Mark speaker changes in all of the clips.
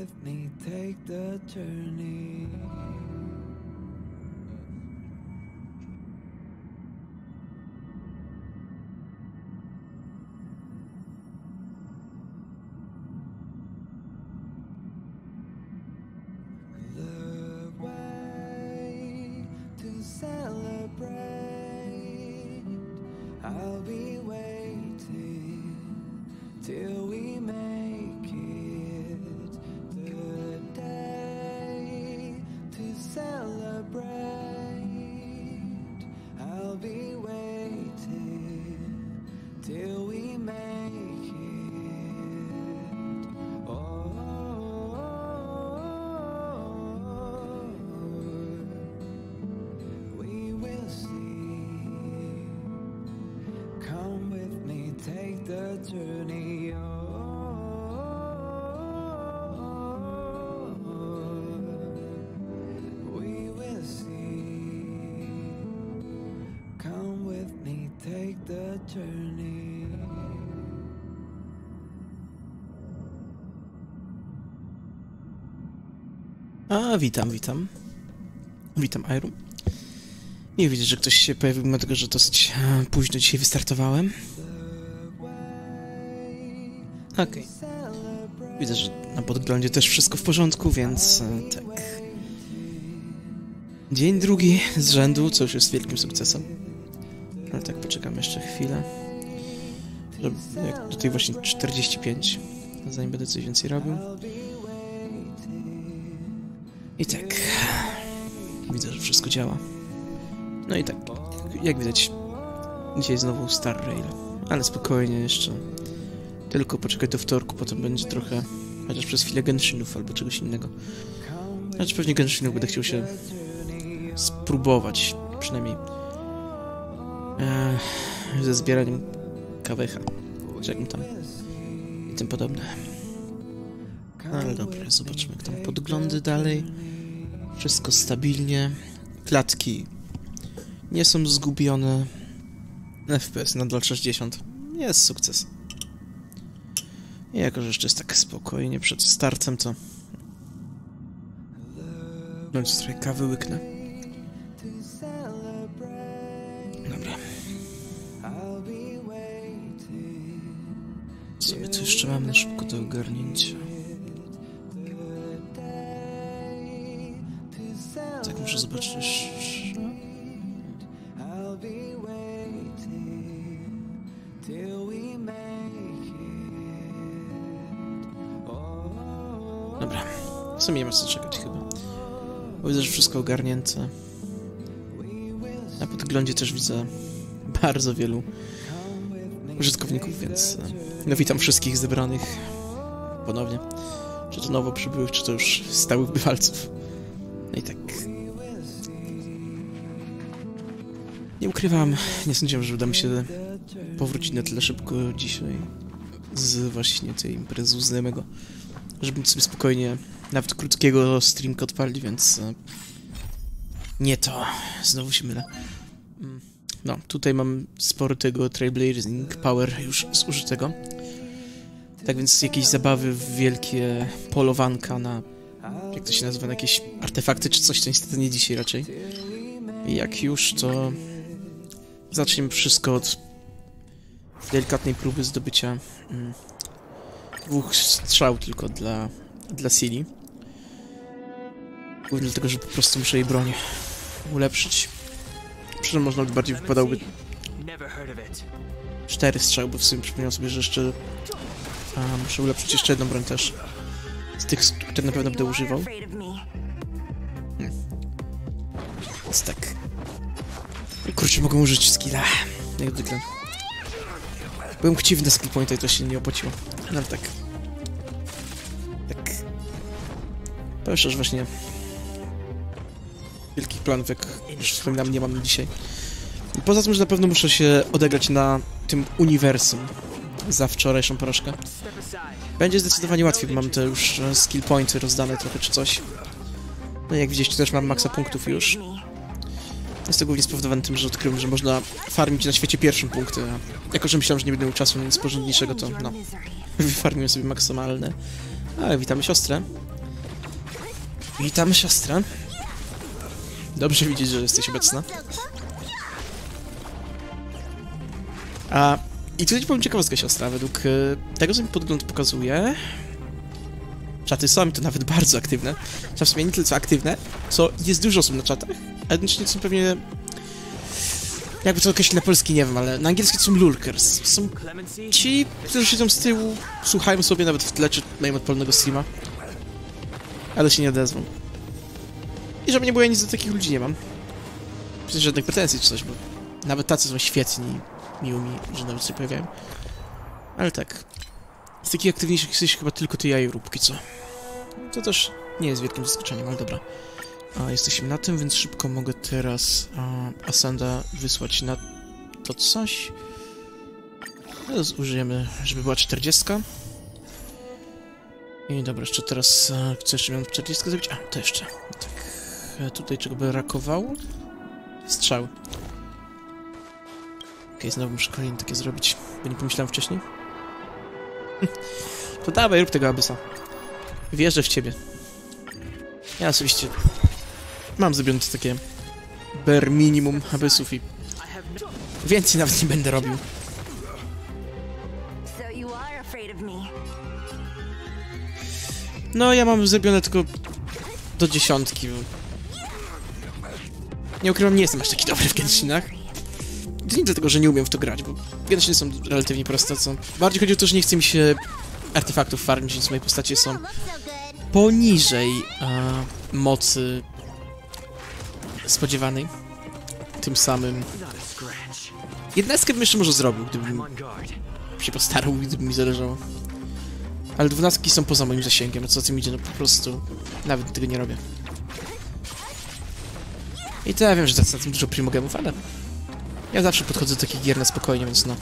Speaker 1: with me, take the journey.
Speaker 2: A, witam, witam. Witam, Iron. Nie widzę, że ktoś się pojawił, mimo tego, że dosyć e, późno dzisiaj wystartowałem. Okej. Widzę, że na podglądzie też wszystko w porządku, więc e, tak. Dzień drugi z rzędu, co już jest wielkim sukcesem. Ale tak, poczekam jeszcze chwilę. Jak tutaj właśnie 45, zanim będę coś więcej robił. I tak. Widzę, że wszystko działa. No i tak, jak widać, dzisiaj znowu Star Rail. Ale spokojnie jeszcze. Tylko poczekaj do wtorku, potem będzie trochę, chociaż przez chwilę Genshinów albo czegoś innego. Znaczy pewnie Genshinów będę chciał się spróbować, przynajmniej e, ze zbieraniem kawecha, czy jakim tam i tym podobne. Ale dobra, zobaczmy jak tam podglądy dalej. Wszystko stabilnie. Klatki nie są zgubione. FPS nadal 60. Jest sukces. I jako, że jeszcze jest tak spokojnie przed startem, to... No, trochę kawy łyknę. Widzę, że wszystko ogarnięte. Na podglądzie też widzę bardzo wielu użytkowników, więc e, no witam wszystkich zebranych ponownie. Czy to nowo przybyłych, czy to już stałych bywalców. No i tak. Nie ukrywam, nie sądziłem, że uda mi się powrócić na tyle szybko dzisiaj z właśnie tej imprezy znajomego, żeby sobie spokojnie nawet krótkiego streamka odpalić, więc e, nie to. Znowu się mylę. Mm, No, tutaj mam sporo tego Trailblazing Power już zużytego. Tak więc jakieś zabawy, wielkie polowanka na, jak to się nazywa, na jakieś artefakty czy coś, to niestety nie dzisiaj raczej. I jak już, to zaczniemy wszystko od delikatnej próby zdobycia mm, dwóch strzał tylko dla, dla Sili. Głównie dlatego, że po prostu muszę jej broń ulepszyć. Przy czym można bardziej wypadałoby cztery strzały, bo w sumie przypomniałem sobie, że jeszcze a, muszę ulepszyć jeszcze jedną broń też. Z tych, które na pewno będę używał.
Speaker 3: Me.
Speaker 2: Więc tak. Kurczę, mogę użyć skilla. Jak zwykle. Byłem chciwy na skill pointa i to się nie opłaciło. No ale tak. Tak. Powiem szczerze, właśnie... Wielkich planów, jak już wspominałem, nie mam dzisiaj. Poza tym, że na pewno muszę się odegrać na tym uniwersum za wczorajszą porażkę. Będzie zdecydowanie łatwiej, bo mam te już e, skill pointy rozdane trochę czy coś. No i jak widzieliście, też mam maksa punktów już. Jest to głównie spowodowane tym, że odkryłem, że można farmić na świecie pierwszym punkty. A jako, że myślałem, że nie będę miał czasu na nic porządniejszego, to no, wyfarmiłem sobie maksymalne A, witamy siostrę. Witamy siostrę. Dobrze widzieć, że jesteś obecna. A, i tutaj powiem ciekawostkę, siostra. Według e, tego, co mi podgląd pokazuje, czaty są i to nawet bardzo aktywne. Czas w sumie nie tyle co aktywne, co jest dużo osób na czatach, a jednocześnie są pewnie... Jakby to określić na polski, nie wiem, ale na angielski są lurkers. Są ci, którzy siedzą z tyłu, słuchają sobie nawet w tle, czy mają odpalonego streama. Ale się nie odezwą. I żeby nie było, ja nic do takich ludzi nie mam. Przecież żadnych pretensji czy coś, bo nawet tacy są świetni, miło mi, że nawet się pojawiają. Ale tak. Z takich aktywniejszych jesteś chyba tylko ty, ja i Rób, póki co. To też nie jest wielkim zaskoczeniem, ale dobra. A, jesteśmy na tym, więc szybko mogę teraz Asanda wysłać na to coś. Teraz użyjemy, żeby była 40. I dobra, jeszcze teraz e, chcę jeszcze miałem 40 zrobić. A, to jeszcze. Tak. Tutaj czego by rakowało? Strzał. Okej, znowu muszę kolejne takie zrobić, bo nie pomyślałem wcześniej. To dawaj, rób tego Abysa. Wierzę w ciebie. Ja osobiście mam zrobione takie bare minimum Abysów i więcej nawet nie będę robił. No, ja mam zrobione tylko do dziesiątki. Nie ukrywam, nie jestem aż taki dobry w Genshinach. To nie dlatego, że nie umiem w to grać, bo Genshiny są relatywnie proste, co... Bardziej chodzi o to, że nie chce mi się artefaktów farmić, więc moje postacie są poniżej mocy spodziewanej. Tym samym... Jednastkę bym jeszcze może zrobił, gdybym się postarał, gdyby mi zależało. Ale dwunastki są poza moim zasięgiem, co za tym idzie, no po prostu nawet tego nie robię. I to ja wiem, że tacy na tym dużo primogemów, ale ja zawsze podchodzę do takich gier na spokojnie, więc no.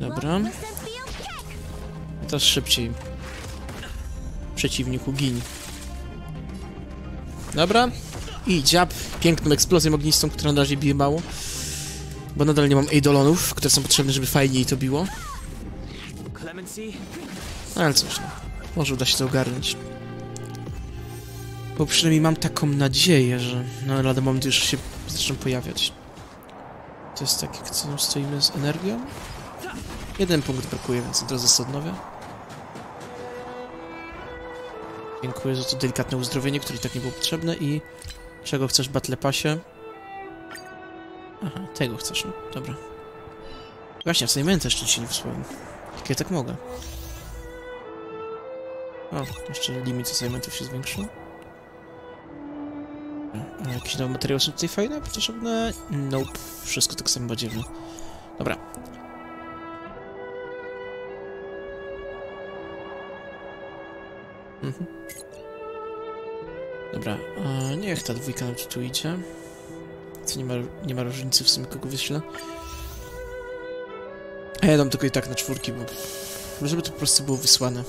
Speaker 2: Dobra,
Speaker 3: kick.
Speaker 2: teraz szybciej. Przeciwniku, gin. Dobra. I dziab piękną eksplozją ognistą, która na razie bije mało. Bo nadal nie mam eidolonów, które są potrzebne, żeby fajniej to biło. No ale cóż, no. Może uda się to ogarnąć. Bo przynajmniej mam taką nadzieję, że no lada moment już się zaczną pojawiać. To jest tak, jak co stoimy z energią? Jeden punkt brakuje, więc od razu odnowię. Dziękuję za to delikatne uzdrowienie, które tak nie było potrzebne i... Czego chcesz Battle Passie? Aha, tego chcesz, no. Dobra. Właśnie, w też ci nie wysłałem. Jak ja tak mogę? O, jeszcze limit assignmentów się zwiększył. A jakieś nowe materiały są tutaj fajne, potrzebne? Nope. Wszystko tak samo badziewne. Dobra. Mhm. Dobra, a niech ta dwójka nam tu idzie. Co nie ma, nie ma różnicy w sumie kogo wyślę. A ja dam tylko i tak na czwórki, bo... Żeby to po prostu było wysłane.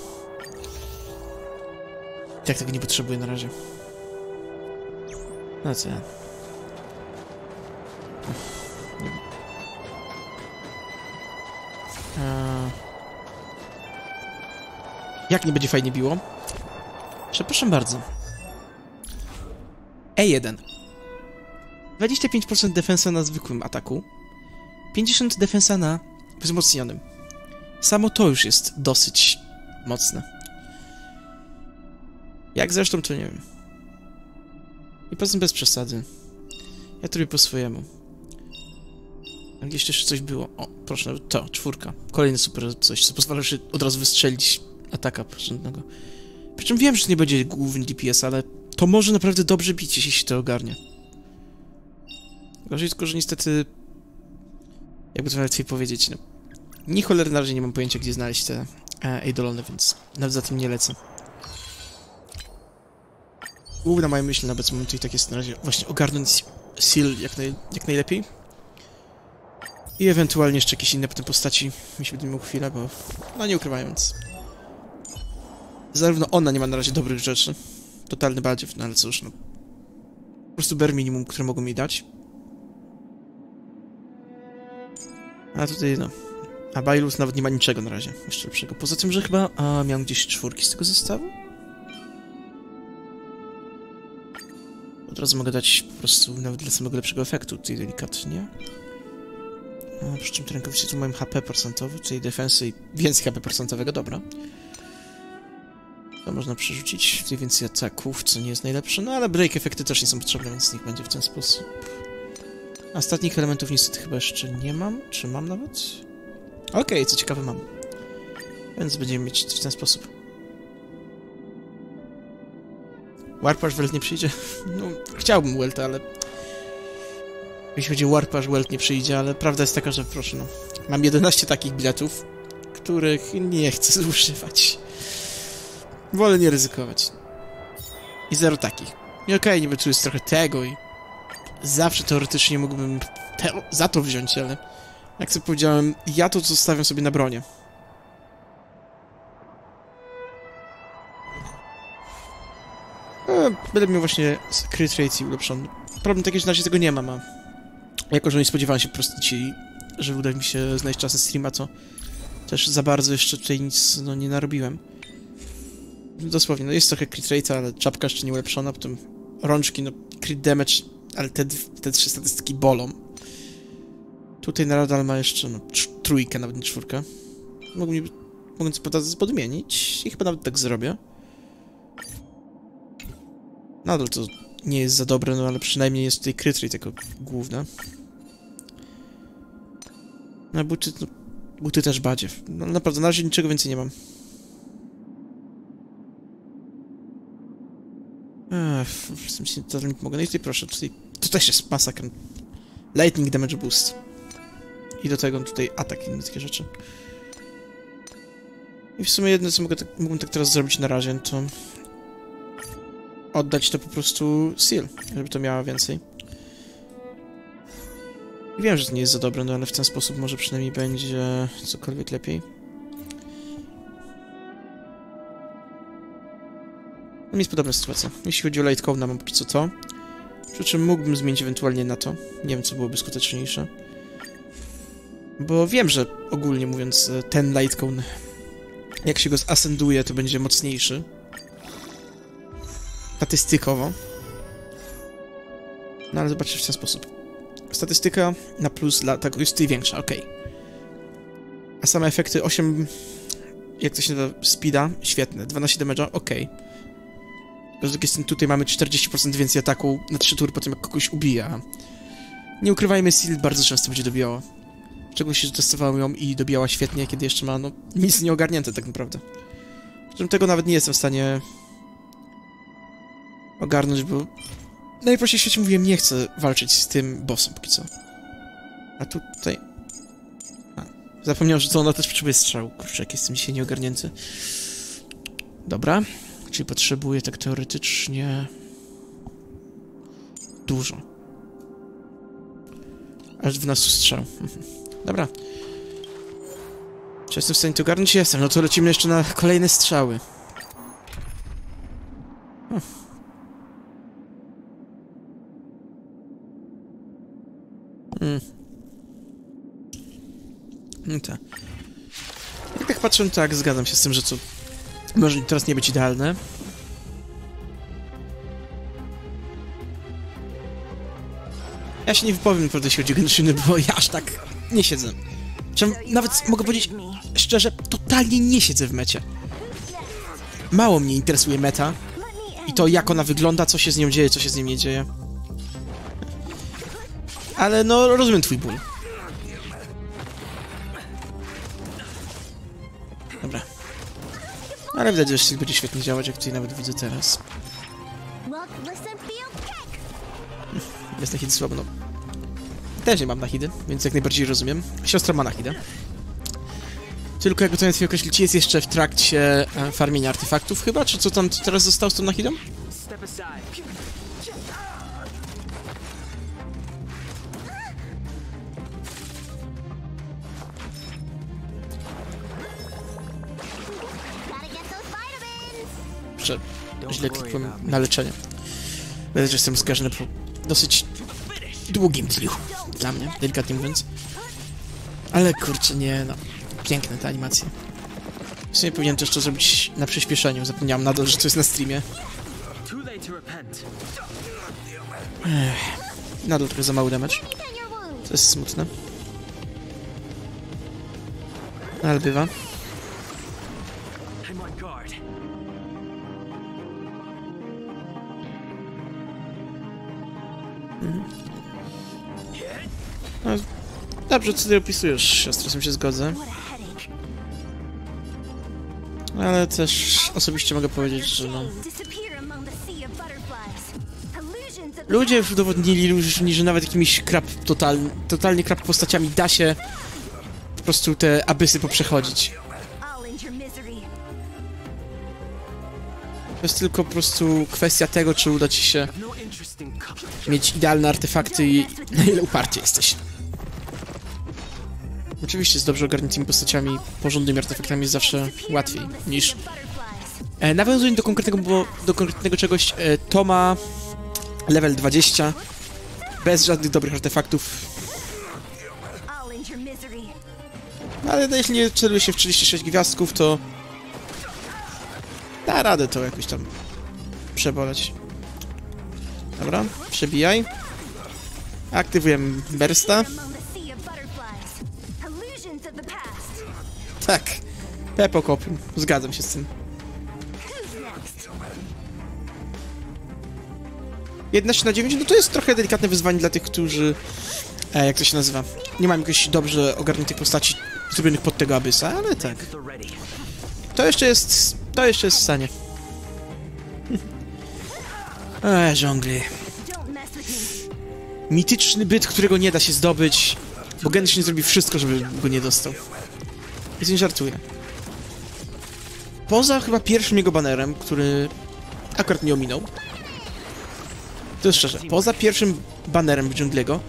Speaker 2: Jak tego nie potrzebuję na razie. No co ja? Jak nie będzie fajnie biło? Przepraszam bardzo. E1. 25% defensa na zwykłym ataku. 50 defensa na wzmocnionym. Samo to już jest dosyć mocne. Jak zresztą, to nie wiem. I poza tym bez przesady. Ja to robię po swojemu. A gdzieś jeszcze coś było. O, proszę, to, czwórka. Kolejny super coś, co pozwala się od razu wystrzelić ataka porządnego. Przy czym wiem, że to nie będzie główny DPS, ale to może naprawdę dobrze bić, jeśli się to ogarnie. Gorzej tylko, że niestety... Jakby to łatwiej powiedzieć, no... Ni cholery na razie nie mam pojęcia, gdzie znaleźć te e, więc nawet za tym nie lecę. Główna moja myśl na moment i tak jest na razie właśnie ogarnąć Seal jak, naj, jak najlepiej. I ewentualnie jeszcze jakieś inne potem postaci, jeśli będę miał chwilę, bo no nie ukrywając. Zarówno ona nie ma na razie dobrych rzeczy. Totalny badziew, no ale cóż, no. Po prostu bare minimum, które mogą mi dać. A tutaj no. A Bailus nawet nie ma niczego na razie jeszcze lepszego. Poza tym, że chyba a, miałem gdzieś czwórki z tego zestawu. Od razu mogę dać po prostu nawet dla samego lepszego efektu, tutaj delikatnie. A, przy czym te rękawice tu mają HP procentowy, tutaj defensy i więcej HP procentowego, dobra. To można przerzucić, tutaj więcej ataków, co nie jest najlepsze, no ale break efekty też nie są potrzebne, więc niech będzie w ten sposób. Ostatnich elementów niestety chyba jeszcze nie mam, czy mam nawet? Okej, co ciekawe mam. Więc będziemy mieć w ten sposób. Warpasz Welt nie przyjdzie? No, chciałbym Welta, ale... Jeśli chodzi o Warpasz, Welt nie przyjdzie, ale prawda jest taka, że proszę no... Mam 11 takich biletów, których nie chcę zużywać. Wolę nie ryzykować. I zero takich. I okej, niby tu jest trochę tego i... Zawsze teoretycznie mógłbym te, za to wziąć, ale... Jak sobie powiedziałem, ja to zostawiam sobie na bronie. Będę miał właśnie crit rate i ulepszony. Problem taki, że na razie tego nie mam, a... Jako, że nie spodziewałem się po prostu dzisiaj, że uda mi się znaleźć czas na streama, to... Też za bardzo jeszcze tutaj nic, no, nie narobiłem. Dosłownie, no jest trochę crit rate, ale czapka jeszcze nie ulepszona, potem rączki, no crit damage, ale te, te trzy statystyki bolą. Tutaj nadal ma jeszcze no, trójkę, nawet nie czwórkę. Mógłbym, to podmienić i chyba nawet tak zrobię. Nadal to nie jest za dobre, no ale przynajmniej jest tutaj crit rate jako główne. No buty, no, buty też badziew. No naprawdę, na razie niczego więcej nie mam. Ech, to nie mogę. No i tutaj proszę, tutaj, to też jest masakra. Lightning damage boost. I do tego tutaj atak i inne takie rzeczy. I w sumie jedno, co mogę tak, mógłbym tak teraz zrobić na razie, to oddać to po prostu Seal, żeby to miała więcej. I wiem, że to nie jest za dobre, no ale w ten sposób może przynajmniej będzie cokolwiek lepiej. No jest podobna sytuacja. Jeśli chodzi o Lightcone, mam póki co to. Przy czym mógłbym zmienić ewentualnie na to. Nie wiem, co byłoby skuteczniejsze. Bo wiem, że ogólnie mówiąc, ten Lightcone, jak się go zascenduje, to będzie mocniejszy. Statystykowo. No ale zobaczcie w ten sposób. Statystyka na plus dla tego jest tutaj większa, ok. A same efekty 8... Jak to się nazywa? Speeda? Świetne. 12 damage'a? Ok. Z drugiej strony tutaj mamy 40% więcej ataku na 3 tury po tym, jak kogoś ubija. Nie ukrywajmy, Seal bardzo często będzie dobijała. Czego się, że testowałem ją i dobijała świetnie, kiedy jeszcze ma, no, nic nie ogarnięte tak naprawdę. Czym tego nawet nie jestem w stanie ogarnąć, bo najprościej w świecie mówiłem, nie chcę walczyć z tym bossem póki co. A tutaj... A, zapomniałem, że to ona też potrzebuje strzał. Kurczę, jak jestem dzisiaj nieogarnięty. Dobra, czyli potrzebuję tak teoretycznie... Dużo. Aż 12 strzał. Mhm. Dobra. Czy jestem w stanie to ogarnąć? Jestem. No to lecimy jeszcze na kolejne strzały. Hm. No tak. Jak tak patrzę, tak, zgadzam się z tym, że co... Może teraz nie być idealne. Ja się nie wypowiem, naprawdę, jeśli chodzi o Genshin, bo ja aż tak nie siedzę. Czym nawet mogę powiedzieć szczerze, totalnie nie siedzę w mecie. Mało mnie interesuje meta i to jak ona wygląda, co się z nią dzieje, co się z nią nie dzieje. Ale no, rozumiem twój ból. Ale widać, że ścisk będzie świetnie działać, jak tutaj nawet widzę teraz. Jest nahidy słabo, no. Też nie mam nahidy, więc jak najbardziej rozumiem. Siostra ma nahidę. Tylko jakby to najlepiej określić, jest jeszcze w trakcie e, farmienia artefaktów chyba? Czy co tam teraz zostało z tą nahidą? Że źle klikłem na leczenie. Widać, że jestem skażony po dosyć długim dniu. Dla mnie, delikatnie mówiąc. Ale kurczę, nie no. Piękne te animacje. W sumie powinienem też to zrobić na przyspieszeniu. Zapomniałem nadal, że to jest na streamie.
Speaker 4: Repent.
Speaker 2: Nadal trochę za mały damage. To jest smutne. Ale bywa. Dobrze, co ty opisujesz, siostro, z tym się zgodzę. Ale też osobiście mogę powiedzieć, że no... Ludzie udowodnili, że nawet jakimiś krap total, totalnie krap postaciami da się po prostu te abysy poprzechodzić. To jest tylko po prostu kwestia tego, czy uda ci się mieć idealne artefakty i na ile uparcie jesteś. Oczywiście z dobrze ogarniętymi postaciami, porządnymi artefaktami jest zawsze łatwiej niż... E, nawiązując do konkretnego, bo, do konkretnego czegoś, e, to ma level 20, bez żadnych dobrych artefaktów, ale no, jeśli nie celuje się w 36 gwiazdków, to da radę to jakoś tam przeboleć. Dobra, przebijaj. Aktywujemy Bersta. Tak. Pepo. Zgadzam się z tym. 11 na 9, no to jest trochę delikatne wyzwanie dla tych, którzy... E, jak to się nazywa? Nie mają jakoś dobrze ogarniętych postaci zrobionych pod tego abysa, ale tak. To jeszcze jest... To jeszcze jest w stanie. Eee, żongli. Mityczny byt, którego nie da się zdobyć, bo Genshin zrobi wszystko, żeby go nie dostał. Więc nie żartuję. Poza chyba pierwszym jego banerem, który akurat nie ominął. To jest szczerze, poza pierwszym banerem Junglego,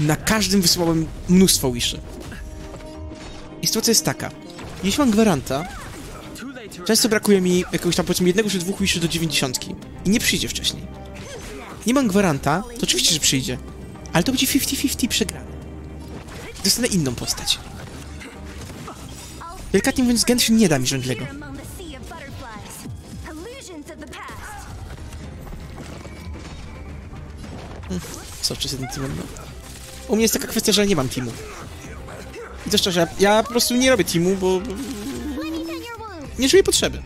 Speaker 2: na każdym wysyłałem mnóstwo wiszy. I sytuacja jest taka. Jeśli mam gwaranta, często brakuje mi jakiegoś tam powiedzmy jednego czy dwóch wiszy do 90 i nie przyjdzie wcześniej. Nie mam gwaranta, to oczywiście, że przyjdzie, ale to będzie 50-50 przegrane. Dostanę inną postać. Delikatnie mówiąc, Genshin nie da mi
Speaker 3: the past.
Speaker 2: Co czy z jednym teamem? No. U mnie jest taka kwestia, że nie mam teamu. I to szczerze, ja, po prostu nie robię teamu, bo nie czuję potrzeby.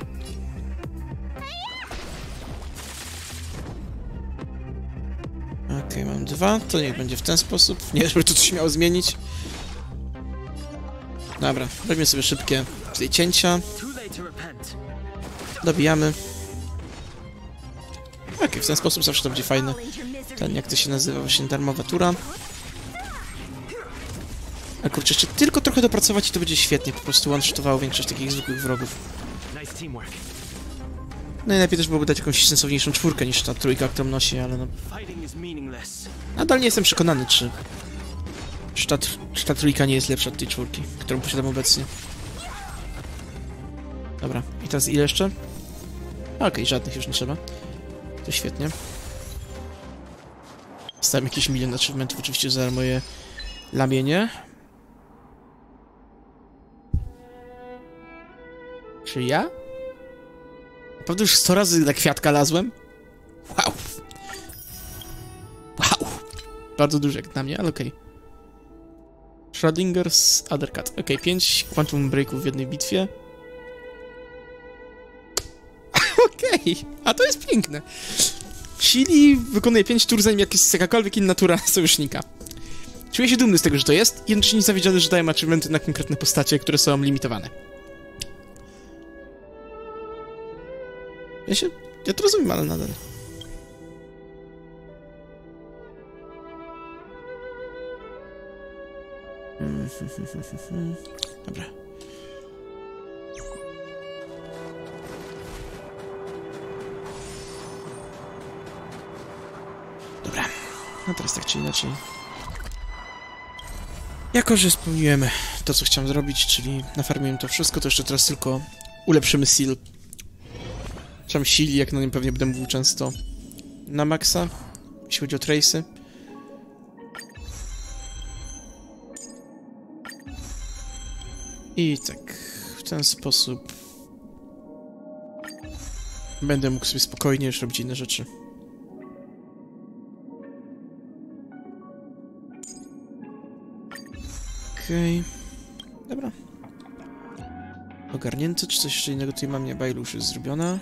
Speaker 2: Okej, mam dwa, to niech będzie w ten sposób. Nie, żeby to coś miało zmienić. Dobra, robimy sobie szybkie cięcia. Dobijamy. Okej, w ten sposób zawsze to będzie fajne. Ten, jak to się nazywa, właśnie darmowa tura. A kurczę, jeszcze tylko trochę dopracować i to będzie świetnie, po prostu one-shotowało większość takich zwykłych wrogów.
Speaker 4: Nice teamwork.
Speaker 2: Najlepiej też byłoby dać jakąś sensowniejszą czwórkę niż ta trójka, którą nosi, ale no... Nadal nie jestem przekonany, czy... Czy ta, czy ta trójka nie jest lepsza od tej czwórki, którą posiadam obecnie. Dobra, i teraz ile jeszcze? Okej, żadnych już nie trzeba. To świetnie. Stałem jakiś milion achievementów oczywiście za moje lamienie. Czy ja? Naprawdę już 100 razy na kwiatka lazłem? Wow. Wow. Bardzo duży jak na mnie, ale okej. Schrodinger's Othercut. Okej, 5 Quantum Breaków w jednej bitwie. Okej, a to jest piękne. Chili wykonuje 5 tur, zanim jakieś, jakakolwiek inna tura sojusznika. Czuję się dumny z tego, że to jest, jednocześnie zawiedziony, że daję achievementy na konkretne postacie, które są limitowane. Ja się... Ja to rozumiem, ale nadal. Dobra. Dobra. No teraz tak czy inaczej. Jako, że spełniłem to, co chciałem zrobić, czyli nafarmiłem to wszystko, to jeszcze teraz tylko ulepszymy seal. Trzeba sili, jak na nim pewnie będę mówił często. Na maksa, jeśli chodzi o trace'y. I tak, w ten sposób będę mógł sobie spokojnie już robić inne rzeczy. Okej. Dobra. Ogarnięty, czy coś jeszcze innego tutaj mam? Nie, Bailu już jest zrobiona.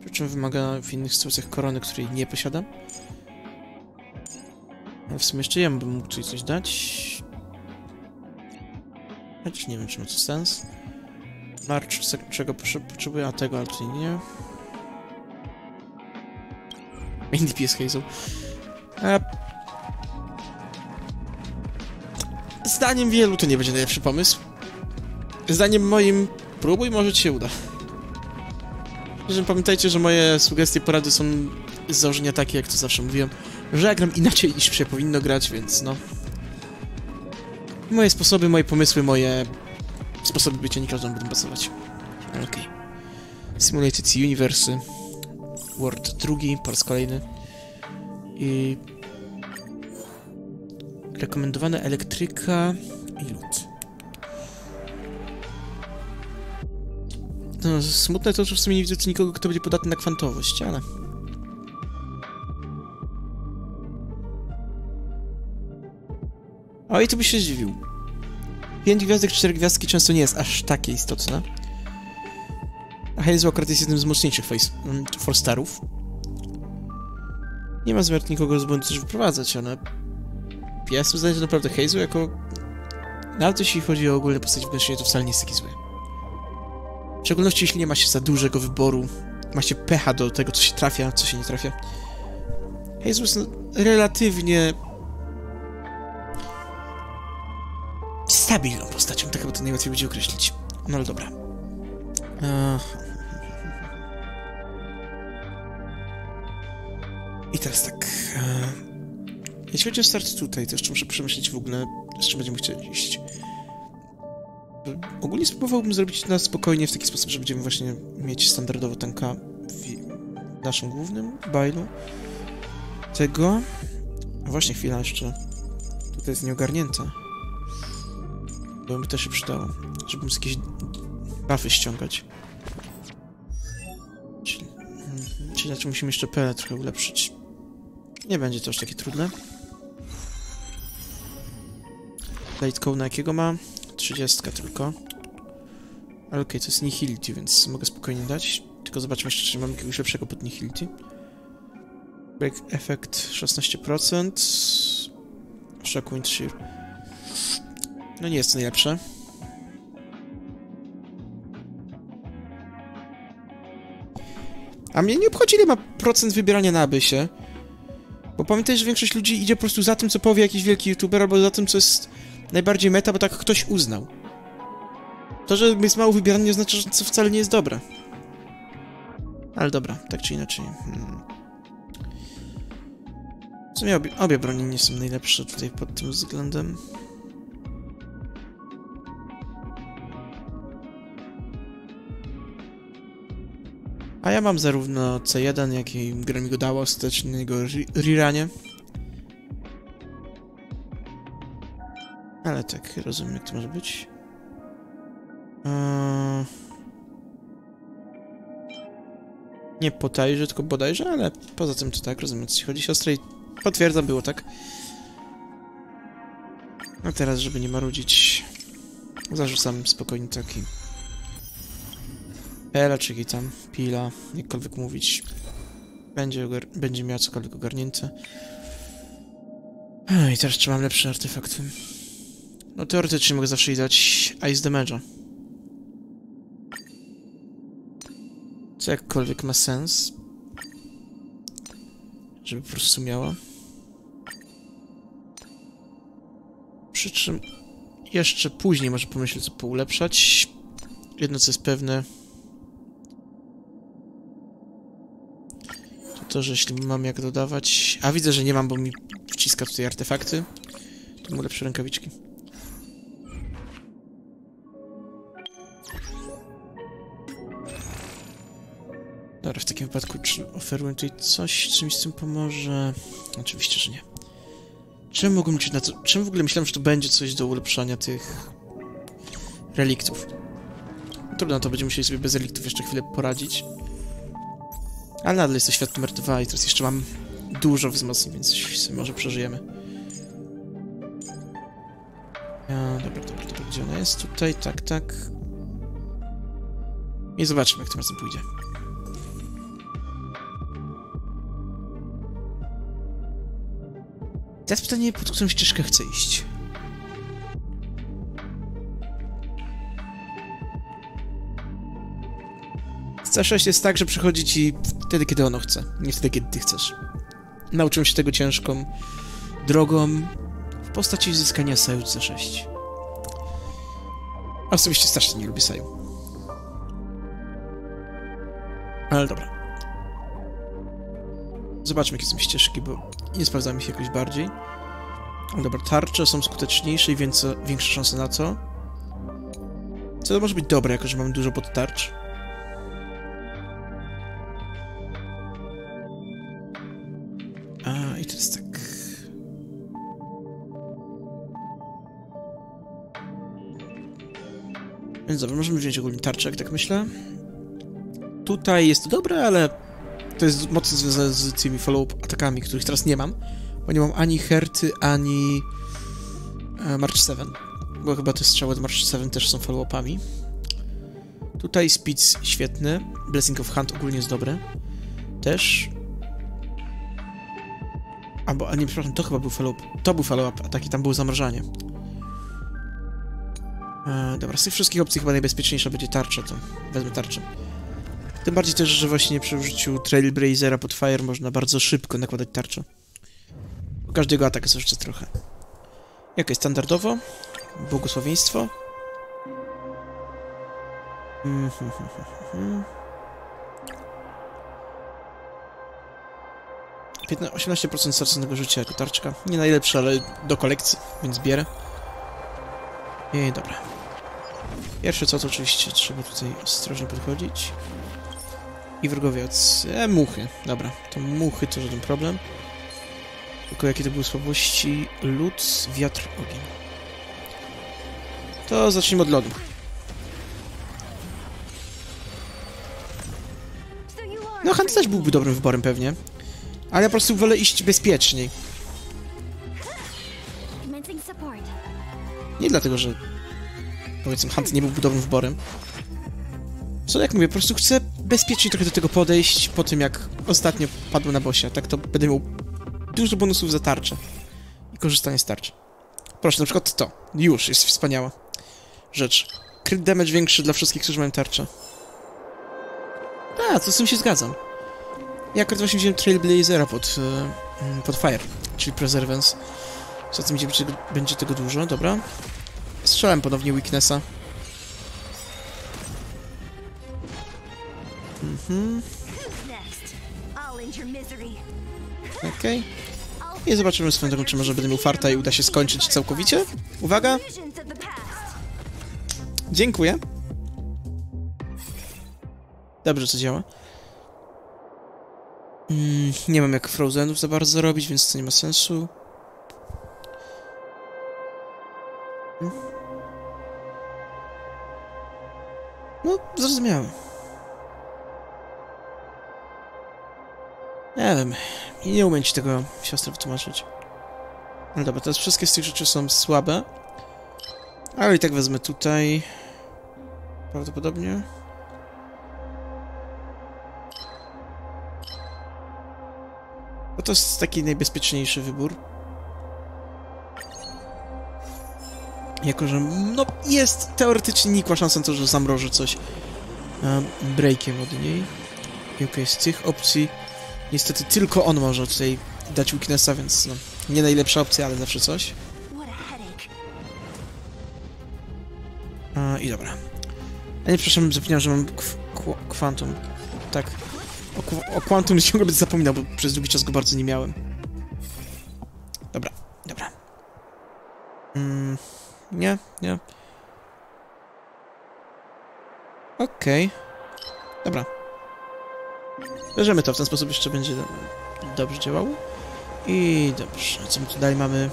Speaker 2: Przy czym wymaga w innych sytuacjach korony, której nie posiadam. No w sumie jeszcze ja bym mógł tutaj coś dać. Chociaż nie wiem, czy ma to sens. Marcz, czego potrze- potrzebuję, a tego, ale tutaj nie. Main DPS Hazel. A... Zdaniem wielu to nie będzie najlepszy pomysł. Zdaniem moim próbuj, może ci się uda. Że pamiętajcie, że moje sugestie, porady są z założenia takie, jak to zawsze mówiłem, że ja gram inaczej niż się powinno grać, więc no. Moje sposoby, moje pomysły, moje sposoby bycia nie każdemu będą pasować. Okej. Simulated Universe. World drugi, po raz kolejny. I... Rekomendowane elektryka i lód. No, smutne to, że w sumie nie widzę nikogo, kto będzie podatny na kwantowość, ale... O, i tu byś się zdziwił. 5 gwiazdek, 4 gwiazdki często nie jest aż takie istotne. A Hazel akurat jest jednym z mocniejszych mm, four starów. Nie ma zamiaru nikogo z błędu też wyprowadzać, ale... Ja jestem naprawdę Hazel jako... Nawet jeśli chodzi o ogólne postać w to wcale nie jest taki zły. W szczególności jeśli nie ma się za dużego wyboru, ma się pecha do tego, co się trafia, co się nie trafia. Hazel jest relatywnie stabilną postacią, tak chyba to najłatwiej będzie określić. No ale dobra. Eee. I teraz tak. eee, Jeśli chodzi o start tutaj, to jeszcze muszę przemyśleć w ogóle, z czym będziemy chcieli iść. Ogólnie spróbowałbym zrobić na spokojnie w taki sposób, że będziemy właśnie mieć standardowo tanka w naszym głównym bailu. Tego... Właśnie chwila jeszcze. Tutaj jest nieogarnięte. To się przydało, żeby móc jakieś buffy ściągać. Czyli, mhm, czyli znaczy musimy jeszcze PL trochę ulepszyć. Nie będzie to aż takie trudne. Light code na jakiego ma? 30 tylko. Ale okej, to jest Nihility, więc mogę spokojnie dać. Tylko zobaczmy jeszcze, czy mam jakiegoś lepszego pod Nihility. Break Effect 16%. Shockwind Shear. No nie jest to najlepsze. A mnie nie obchodzi, ile ma procent wybierania na abysie. Bo pamiętaj, że większość ludzi idzie po prostu za tym, co powie jakiś wielki youtuber, albo za tym, co jest najbardziej meta, bo tak ktoś uznał. To, że jest mało wybierane, nie oznacza, że to wcale nie jest dobre. Ale dobra, tak czy inaczej. Hmm. W sumie obie, obie broni nie są najlepsze tutaj pod tym względem. A ja mam zarówno C1, jak i gra mi go dała re- reranie. Ale tak, rozumiem jak to może być. Eee... Nie potajże, tylko bodajże, ale poza tym to tak, rozumiem co chodzi. Siostra i potwierdzam, było tak. A teraz, żeby nie marudzić, zarzucam spokojnie taki. Ela, czy tam, pila, jakkolwiek mówić. Będzie, będzie miała cokolwiek ogarnięte. I teraz czy mam lepsze artefakty? No teoretycznie mogę zawsze jej dać Ice Damage'a. Co jakkolwiek ma sens. Żeby po prostu miała. Przy czym jeszcze później może pomyśleć co poulepszać. Jedno co jest pewne. To że jeśli mam jak dodawać... A widzę, że nie mam, bo mi wciska tutaj artefakty. To mu lepsze rękawiczki. Dobra, w takim wypadku czy oferuję tutaj coś, co mi z tym pomoże? Oczywiście, że nie. Czym mogłem liczyć na to? Czym w ogóle myślałem, że to będzie coś do ulepszania tych reliktów. Trudno, to będziemy musieli sobie bez reliktów jeszcze chwilę poradzić. Ale nadal jest to świat numer dwa i teraz jeszcze mam dużo wzmocnień, więc może przeżyjemy. A, dobra, dobra, dobra, gdzie ona jest? Tutaj, tak, tak. I zobaczymy, jak tym razem pójdzie. Teraz pytanie, pod którą ścieżkę chcę iść. Z C6 jest tak, że przychodzi ci wtedy, kiedy ono chce, nie wtedy, kiedy ty chcesz. Nauczyłem się tego ciężką drogą w postaci zyskania Saju C6. A osobiście strasznie nie lubię Saju. Ale dobra. Zobaczmy, jakie są ścieżki, bo nie sprawdzają mi się jakoś bardziej. Dobra, tarcze są skuteczniejsze i więcej, większe szanse na to. Co to może być dobre, jako że mam dużo podtarcz. A, Więc możemy wziąć ogólnie tarczę, jak tak myślę. Tutaj jest to dobre, ale to jest mocno związane z tymi follow-up atakami, których teraz nie mam, bo nie mam ani Herty, ani e, March 7, bo chyba te strzały od March 7 też są follow-upami. Tutaj Speed świetny, Blessing of Hand ogólnie jest dobry, też. Albo, a nie, przepraszam, to chyba był follow-up, to był follow-up ataki, tam było zamrażanie. E, dobra, z tych wszystkich opcji chyba najbezpieczniejsza będzie tarcza, to wezmę tarczę. Tym bardziej też, że właśnie przy użyciu Trailblazera pod Fire można bardzo szybko nakładać tarczę. U każdego ataku jeszcze trochę. Jak jest standardowo? Błogosławieństwo. Mhm, mhm, mhm. 15 18% straconego życia jako tarczka. Nie najlepsze, ale do kolekcji, więc bierę. I dobra. Pierwsze co to oczywiście trzeba tutaj ostrożnie podchodzić. I wrogowiec. E, muchy. Dobra, to muchy to żaden problem. Tylko jakie to były słabości? Lód, wiatr, ogień. To zacznijmy od lodu. No, Hunt też byłby dobrym wyborem pewnie. Ale ja po prostu wolę iść bezpieczniej. Nie dlatego, że powiedzmy Hunt nie byłby dobrym wyborem. Co jak mówię, po prostu chcę bezpiecznie trochę do tego podejść po tym, jak ostatnio padłem na bosie. Tak to będę miał dużo bonusów za tarczę. I korzystanie z tarczy. Proszę, na przykład to. Już, jest wspaniała rzecz. Crit damage większy dla wszystkich, którzy mają tarczę. A, to z tym się zgadzam. Ja akurat właśnie wziąłem Trailblazera pod, e, pod Fire, czyli Preservance. Co będzie, będzie tego dużo, dobra. Strzelałem ponownie Weaknessa. Mhm, okej. I zobaczymy swoją drogą, czy może będę miał farta i uda się skończyć całkowicie. Uwaga, dziękuję. Dobrze, co działa. Mm, nie mam jak Frozenów za bardzo robić, więc to nie ma sensu. No, zrozumiałem. Nie wiem, nie umiem ci tego siostry wytłumaczyć. No dobra, teraz wszystkie z tych rzeczy są słabe. Ale i tak wezmę tutaj. Prawdopodobnie. No to jest taki najbezpieczniejszy wybór. Jako, że no jest teoretycznie nikła szansa na to, że zamroży coś um, breakiem od niej. I okej, z tych opcji niestety tylko on może tutaj dać weaknessa, więc no, nie najlepsza opcja, ale zawsze coś.
Speaker 3: A,
Speaker 2: I dobra. A nie, przepraszam, zapomniałem, że mam kw- kw- Quantum. Tak. O, o Quantum ciągle będę zapominał, bo przez długi czas go bardzo nie miałem. Dobra, dobra. Mm, nie, nie. Okej. Dobra. Bierzemy to, w ten sposób jeszcze będzie dobrze działało. I dobrze, co my tu dalej mamy?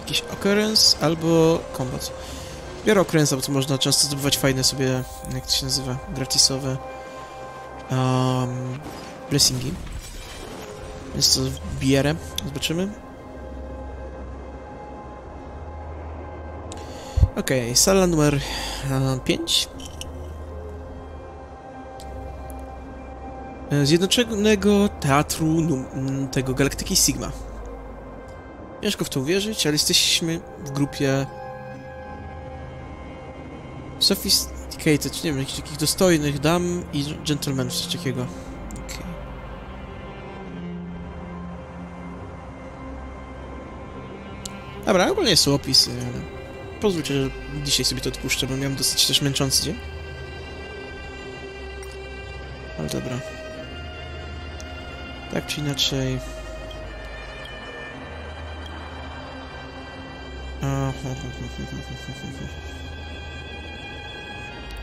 Speaker 2: Jakiś occurrence albo combat. Biorę okręca, bo tu można często zdobywać fajne sobie, jak to się nazywa, gratisowe um, blessingi. Więc to bierę, zobaczymy. Okej, sala numer 5. Zjednoczonego Teatru num- m, tego Galaktyki Sigma. Ciężko w to uwierzyć, ale jesteśmy w grupie sophisticated, nie wiem, jakichś takich dostojnych dam i gentlemanów, coś takiego. Okej. Dobra, ogólnie są opisy, ale pozwólcie, że dzisiaj sobie to odpuszczę, bo miałem dosyć też męczący dzień. Ale dobra. Tak czy inaczej...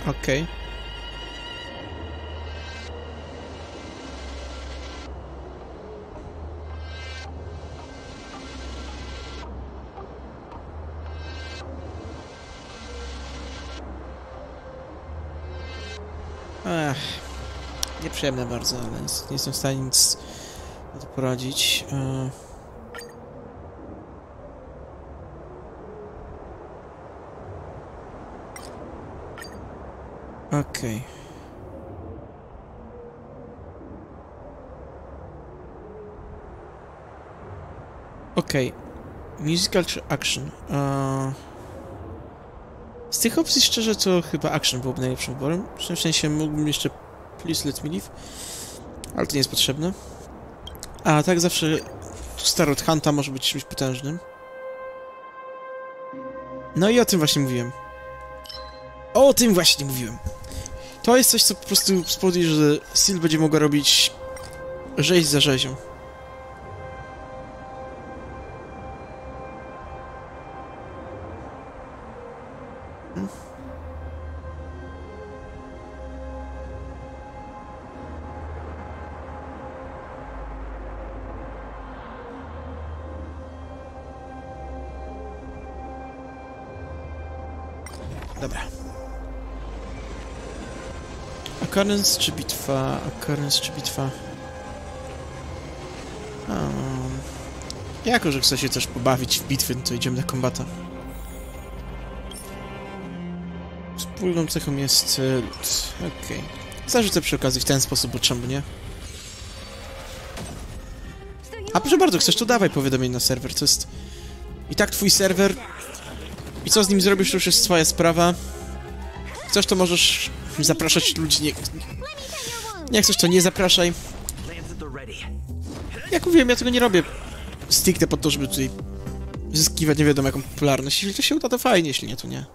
Speaker 2: Okej. Ech, nieprzyjemne bardzo, ale nie jestem w stanie nic na to poradzić. E... Okej. Okej. Musical czy action? Eee... Tych opcji szczerze to chyba action byłoby najlepszym wyborem. W sensie mógłbym jeszcze please let me live, ale to nie jest potrzebne. A tak zawsze Starot Hunta może być czymś potężnym. No i o tym właśnie mówiłem. O tym właśnie mówiłem. To jest coś, co po prostu spowoduje, że Sil będzie mogła robić rzeź za rzezią. Occurrence czy bitwa? Occurrence czy bitwa? Um, jako, że chcę się też pobawić w bitwy, to idziemy na kombata. Wspólną cechą jest e. Okej. Zarzucę przy okazji w ten sposób, bo czemu nie? A proszę bardzo, chcesz to dawaj powiadomienie na serwer, to jest... I tak twój serwer... I co z nim zrobisz, to już jest twoja sprawa. Chcesz, to możesz zapraszać ludzi, nie... Nie chcesz, to nie zapraszaj. Jak mówiłem, ja tego nie robię stricte po to, żeby tutaj zyskiwać nie wiadomo jaką popularność. Jeśli to się uda, to fajnie, jeśli nie, to nie.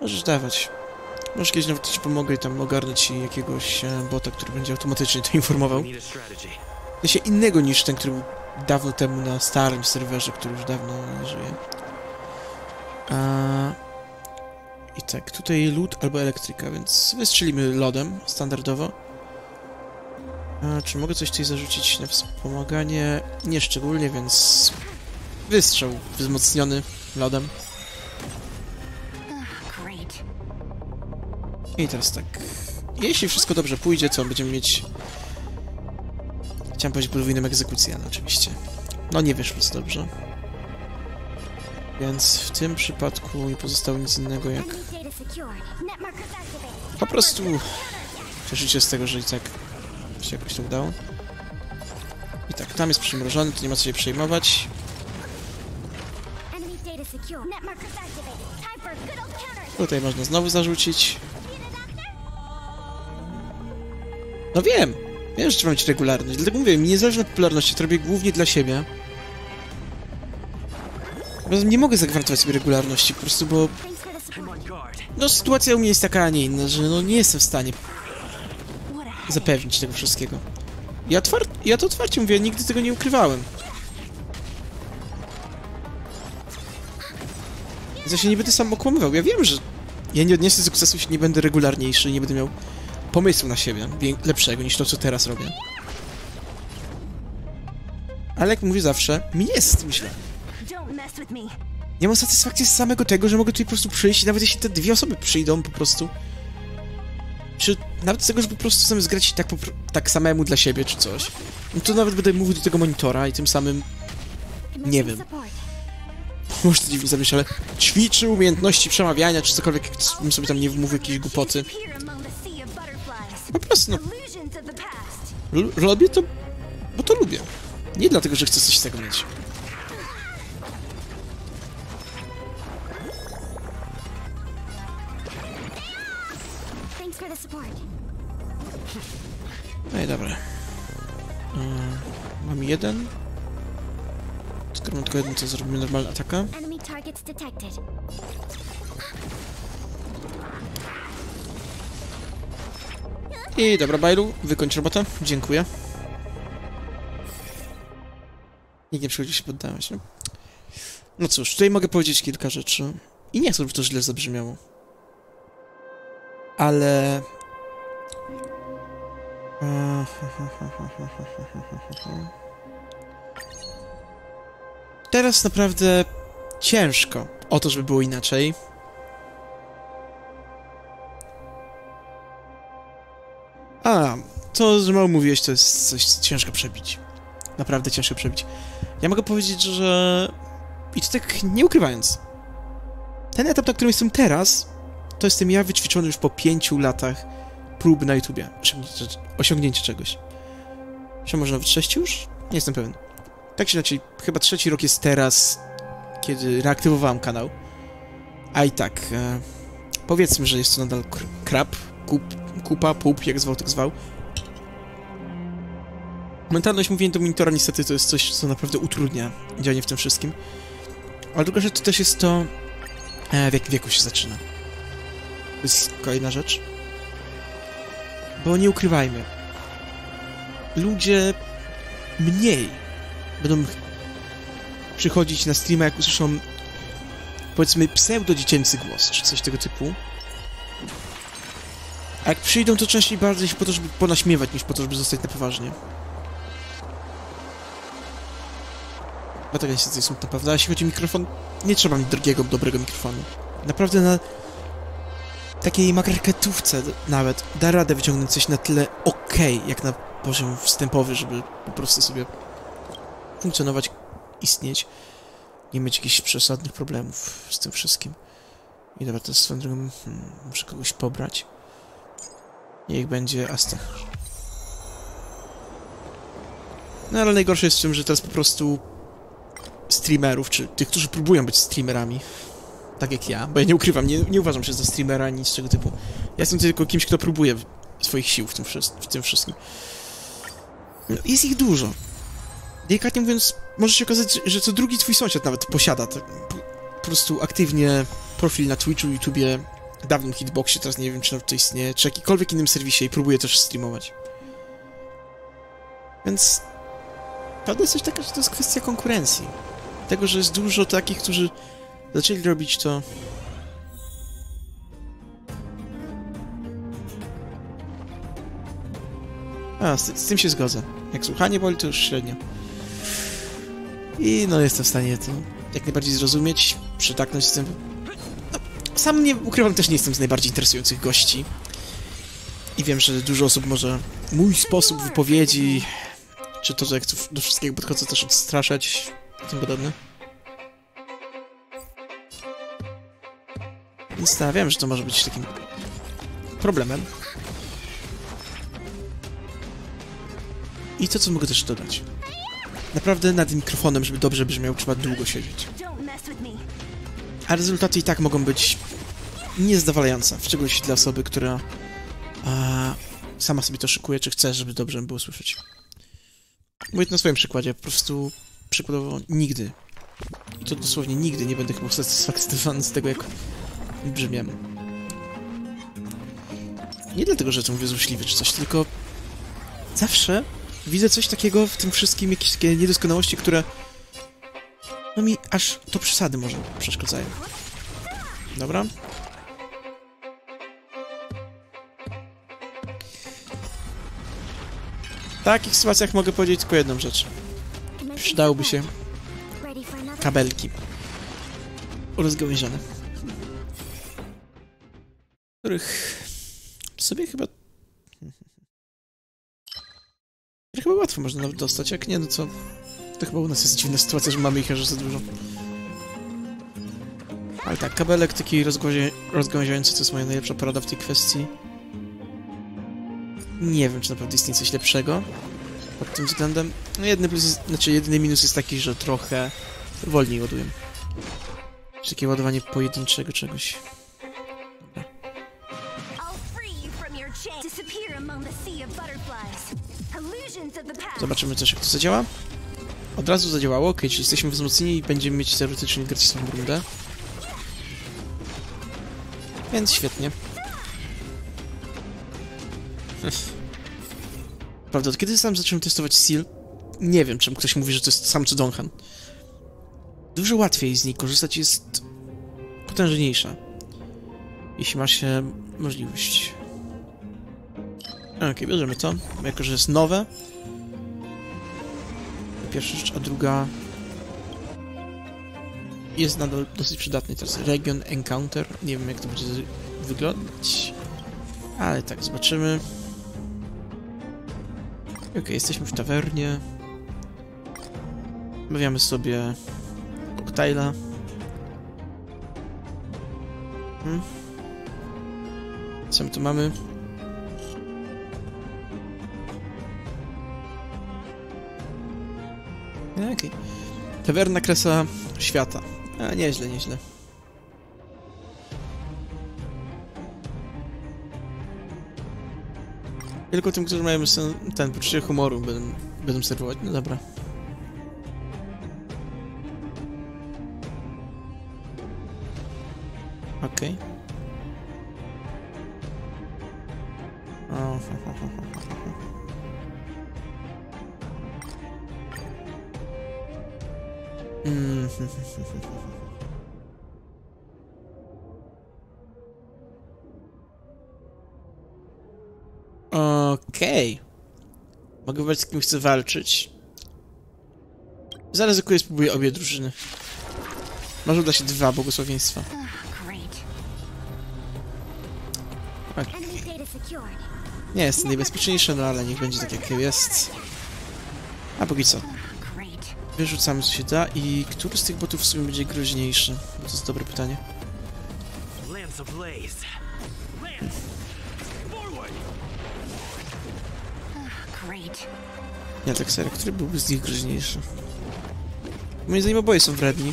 Speaker 2: Możesz dawać. Może kiedyś nawet ci pomogę i tam ogarnąć ci jakiegoś e, bota, który będzie automatycznie to informował. W sensie innego niż ten, który był dawno temu na starym serwerze, który już dawno nie żyje. A... I tak, tutaj lód albo elektryka, więc wystrzelimy lodem, standardowo. A, czy mogę coś tutaj zarzucić na wspomaganie? Nie szczególnie, więc wystrzał wzmocniony lodem.
Speaker 3: Great.
Speaker 2: I teraz tak. Jeśli wszystko dobrze pójdzie, co będziemy mieć. Chciałem powiedzieć podwójną egzekucję, ale oczywiście. No nie wyszło to dobrze. Więc w tym przypadku nie pozostało nic innego jak po prostu cieszyć się z tego, że i tak się jakoś to udało. I tak, tam jest przymrożony, to nie ma co się przejmować. Tutaj można znowu zarzucić. No wiem, wiem, że trzeba mieć regularność, dlatego mówię, mi nie zależy na popularności, to robię głównie dla siebie. Nie mogę zagwarantować sobie regularności, po prostu, bo no sytuacja u mnie jest taka, a nie inna, że no nie jestem w stanie zapewnić tego wszystkiego. Ja, ja to otwarcie mówię, nigdy tego nie ukrywałem. Ja się nie będę sam okłamywał. Ja wiem, że ja nie odniosę sukcesu, jeśli nie będę regularniejszy nie będę miał pomysłu na siebie lepszego niż to, co teraz robię. Ale jak mówię zawsze, mi jest z Nie mam satysfakcji z samego tego, że mogę tutaj po prostu przyjść, nawet jeśli te dwie osoby przyjdą po prostu. Czy nawet z tego, że po prostu zamiast grać tak, tak samemu dla siebie, czy coś. No to nawet będę mówił do tego monitora i tym samym, Nie wiem. Może to dziwnie zabrzmi, ale ćwiczy umiejętności przemawiania, czy cokolwiek, bym sobie tam nie mówił jakieś głupoty. Po prostu, no, l- robię to, bo to lubię. Nie dlatego, że chcę coś z tego mieć. No i dobra. Mm, mam jeden. Skoro mam tylko jeden, to zrobimy
Speaker 3: targets detected.
Speaker 2: I dobra, Bailu, wykończ robotę. Dziękuję. Nikt nie przychodzi się poddałeś, no. No cóż, tutaj mogę powiedzieć kilka rzeczy. I nie chcę, żeby to źle zabrzmiało. Ale... Teraz naprawdę ciężko o to, żeby było inaczej. A, to, że mało mówiłeś, to jest coś co ciężko przebić. Naprawdę ciężko przebić. Ja mogę powiedzieć, że... I to tak nie ukrywając. Ten etap, na którym jestem teraz, to jestem ja wyćwiczony już po pięciu latach prób na YouTubie. Osiągnięcie, czegoś. Czy może nawet sześciu już? Nie jestem pewien. Tak czy inaczej, chyba trzeci rok jest teraz, kiedy reaktywowałem kanał. A i tak, e, powiedzmy, że jest to nadal kr- krab, kup, kupa, pup, jak zwał, tak zwał. Mentalność mówienia do monitora niestety to jest coś, co naprawdę utrudnia działanie w tym wszystkim. A druga rzecz to też jest to, e, w jakim wieku się zaczyna. To jest kolejna rzecz. Bo nie ukrywajmy, ludzie mniej będą przychodzić na streama, jak usłyszą powiedzmy pseudo-dziecięcy głos, czy coś tego typu. A jak przyjdą, to częściej bardziej po to, żeby ponaśmiewać, niż po to, żeby zostać na poważnie. Dlatego niestety jest smutna prawda. A jeśli chodzi o mikrofon, nie trzeba mieć drogiego, dobrego mikrofonu. Naprawdę na takiej marketówce nawet da radę wyciągnąć coś na tyle okej, jak na poziom wstępowy, żeby po prostu sobie funkcjonować, istnieć, nie mieć jakichś przesadnych problemów z tym wszystkim. I dobra, to swoją drogą hmm, muszę kogoś pobrać. Niech będzie Astach. No ale najgorsze jest w tym, że teraz po prostu streamerów, czy tych, którzy próbują być streamerami, tak jak ja, bo ja nie ukrywam, nie, nie uważam się za streamera ani nic tego typu. Ja jestem tylko kimś, kto próbuje swoich sił w tym, w tym wszystkim. No, jest ich dużo. Delikatnie mówiąc, może się okazać, że co drugi twój sąsiad nawet posiada tak, po, prostu aktywnie profil na Twitchu, YouTubie, dawnym hitboxie, teraz nie wiem, czy to istnieje, czy jakikolwiek innym serwisie i próbuje też streamować. Więc prawda jest coś taka, że to jest kwestia konkurencji. Tego, że jest dużo takich, którzy zaczęli robić to A, z, z tym się zgodzę. Jak słuchanie boli, to już średnio. I no jestem w stanie to jak najbardziej zrozumieć, przytaknąć z tym. No, sam nie ukrywam, też nie jestem z najbardziej interesujących gości. I wiem, że dużo osób może mój sposób wypowiedzi, czy to, że jak do wszystkiego podchodzę też odstraszać, i tym podobne. Ja wiem, że to może być takim problemem. I to, co mogę też dodać. Naprawdę nad mikrofonem, żeby dobrze brzmiał, trzeba długo siedzieć. A rezultaty i tak mogą być niezadowalające, w szczególności dla osoby, która a, sama sobie to szykuje, czy chce, żeby dobrze było słyszeć. Mówię to na swoim przykładzie, po prostu przykładowo nigdy, i to dosłownie nigdy nie będę chyba satysfakcjonowany z tego, jak brzmiemy. Nie dlatego, że to mówię złośliwy czy coś, tylko zawsze widzę coś takiego w tym wszystkim, jakieś takie niedoskonałości, które no mi aż do przesady może przeszkadzają. Dobra. W takich sytuacjach mogę powiedzieć tylko jedną rzecz. przydałoby się kabelki rozgałęzione. Których sobie chyba... Chyba łatwo można nawet dostać, jak nie, no co... To chyba u nas jest dziwna sytuacja, że mamy ich aż za dużo. Ale tak, kabelek taki rozgłazie- rozgałęziający to jest moja najlepsza porada w tej kwestii. Nie wiem, czy naprawdę istnieje coś lepszego pod tym względem. No jedyny plus jest, znaczy jedyny minus jest taki, że trochę wolniej ładuję. Czy takie ładowanie pojedynczego czegoś. Zobaczymy też jak to zadziała. Od razu zadziałało, ok, czyli jesteśmy wzmocnieni i będziemy mieć teoretycznie gratisową rundę. Więc świetnie. Prawda, od kiedy sam zacząłem testować Seal, nie wiem czemu ktoś mówi, że to jest sam co Donhan. Dużo łatwiej z niej korzystać jest potężniejsza. Jeśli ma się możliwość. Okej, bierzemy to, jako że jest nowe. Pierwsza rzecz, a druga jest nadal dosyć przydatny. Jest Region Encounter. Nie wiem, jak to będzie wyglądać, ale tak, zobaczymy. Okej, jesteśmy w tawernie. Mawiamy sobie koktajla. Hmm. Co my tu mamy? No, Okej. Tawerna kresa świata. A, nieźle, nieźle. Tylko tym, którzy mają sen, ten poczucie humoru będą, będą serwować. No dobra. Okej. O, ho, ho, ho, Mm, Okej. Mogę wybrać z kim chcę walczyć. Zaryzykuję, spróbuję obie drużyny. Może uda się dwa błogosławieństwa.
Speaker 3: Ah.
Speaker 2: Tak. Nie jest to najbezpieczniejsze, no ale niech będzie tak jak jest. A póki co. Wyrzucamy co się da i który z tych botów w sumie będzie groźniejszy? To jest dobre pytanie.
Speaker 3: Ah.
Speaker 2: Nie, tak serio, który byłby z nich groźniejszy? Moim zdaniem oboje są wredni.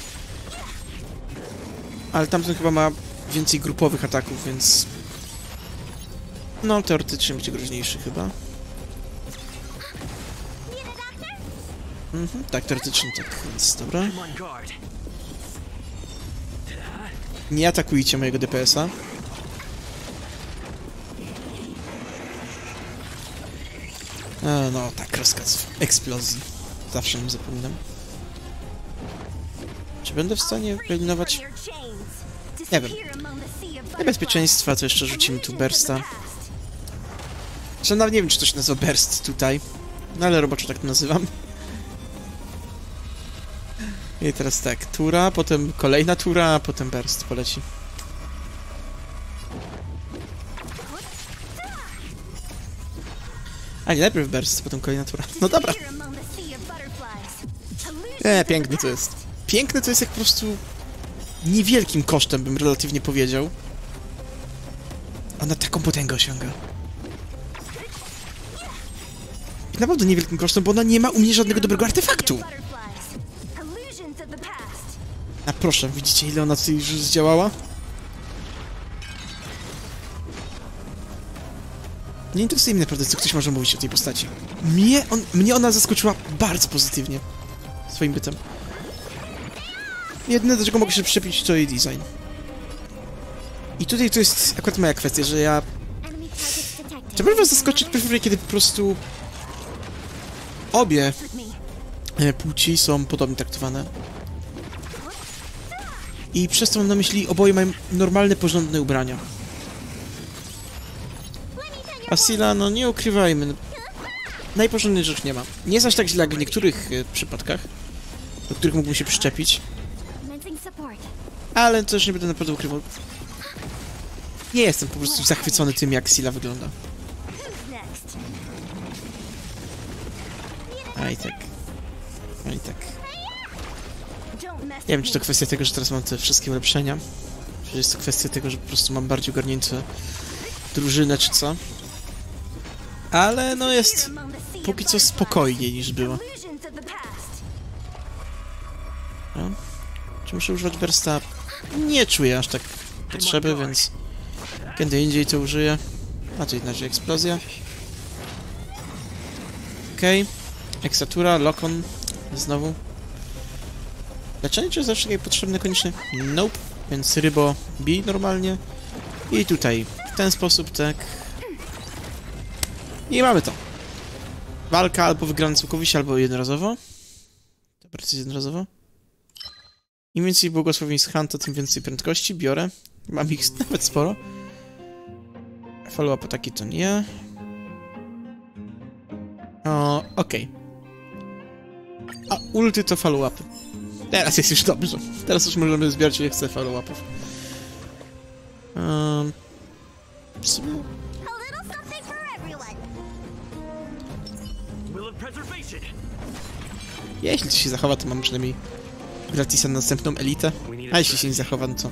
Speaker 2: Ale tamten chyba ma więcej grupowych ataków, więc... No, teoretycznie będzie groźniejszy chyba. Mhm, tak, teoretycznie tak, więc dobra. Nie atakujcie mojego DPS-a. E, no tak, rozkaz eksplozji. Zawsze nim zapominam. Czy będę w stanie wyeliminować Nie wiem. niebezpieczeństwa, to jeszcze rzucimy tu Bursta. Zresztą nawet nie wiem, czy to się nazywa Burst tutaj. No ale roboczo tak to nazywam. I teraz tak, tura, potem kolejna tura, a potem Burst poleci. A nie, najpierw Burst, potem kolejna tura. No dobra. E, piękny to jest. Piękne to jest jak po prostu niewielkim kosztem, bym relatywnie powiedział. Ona taką potęgę osiąga. I naprawdę niewielkim kosztem, bo ona nie ma u mnie żadnego dobrego artefaktu. A proszę, widzicie ile ona tutaj już zdziałała? Nie interesuje mnie naprawdę, co ktoś może mówić o tej postaci. Mnie, on, mnie ona zaskoczyła bardzo pozytywnie. Swoim bytem. Jedyne, do czego mogę się przyczepić, to jej design. I tutaj to jest akurat moja kwestia, że ja... Trzeba was zaskoczyć, preferuję, kiedy po prostu... Obie e, płci są podobnie traktowane. I przez to mam na myśli, oboje mają normalne, porządne ubrania. A Sila, no nie ukrywajmy, no, najporządniejszych rzeczy nie ma. Nie jest aż tak źle jak w niektórych e, przypadkach. do których mógłbym się przyczepić. Ale też nie będę naprawdę ukrywał. Nie jestem po prostu zachwycony tym, jak Sila wygląda. A i tak. A i tak. Nie wiem, czy to kwestia tego, że teraz mam te wszystkie ulepszenia. Czy jest to kwestia tego, że po prostu mam bardziej ogarnięte drużynę, czy co. Ale no jest póki co spokojniej niż było. No. Czy muszę używać bursta? Nie czuję aż tak potrzeby, więc kiedy indziej to użyję. A to inaczej eksplozja. Okej. Ekstatura, lokon. Znowu. Leczenie czy zawsze potrzebne koniecznie? Nope. Więc rybo bij normalnie. I tutaj w ten sposób, tak. I mamy to. Walka albo wygrana całkowicie, albo jednorazowo. To jest jednorazowo. Im więcej błogosławieństw Hunta, tym więcej prędkości. Biorę. Mam ich nawet sporo. Follow-up taki to nie. O, okej. A ulty to follow-upy. Teraz jest już dobrze. Teraz już możemy zbierać ile chce follow-upów. Um, jeśli to się zachowa, to mam przynajmniej gratisa na następną elitę. A jeśli się nie zachowa, no to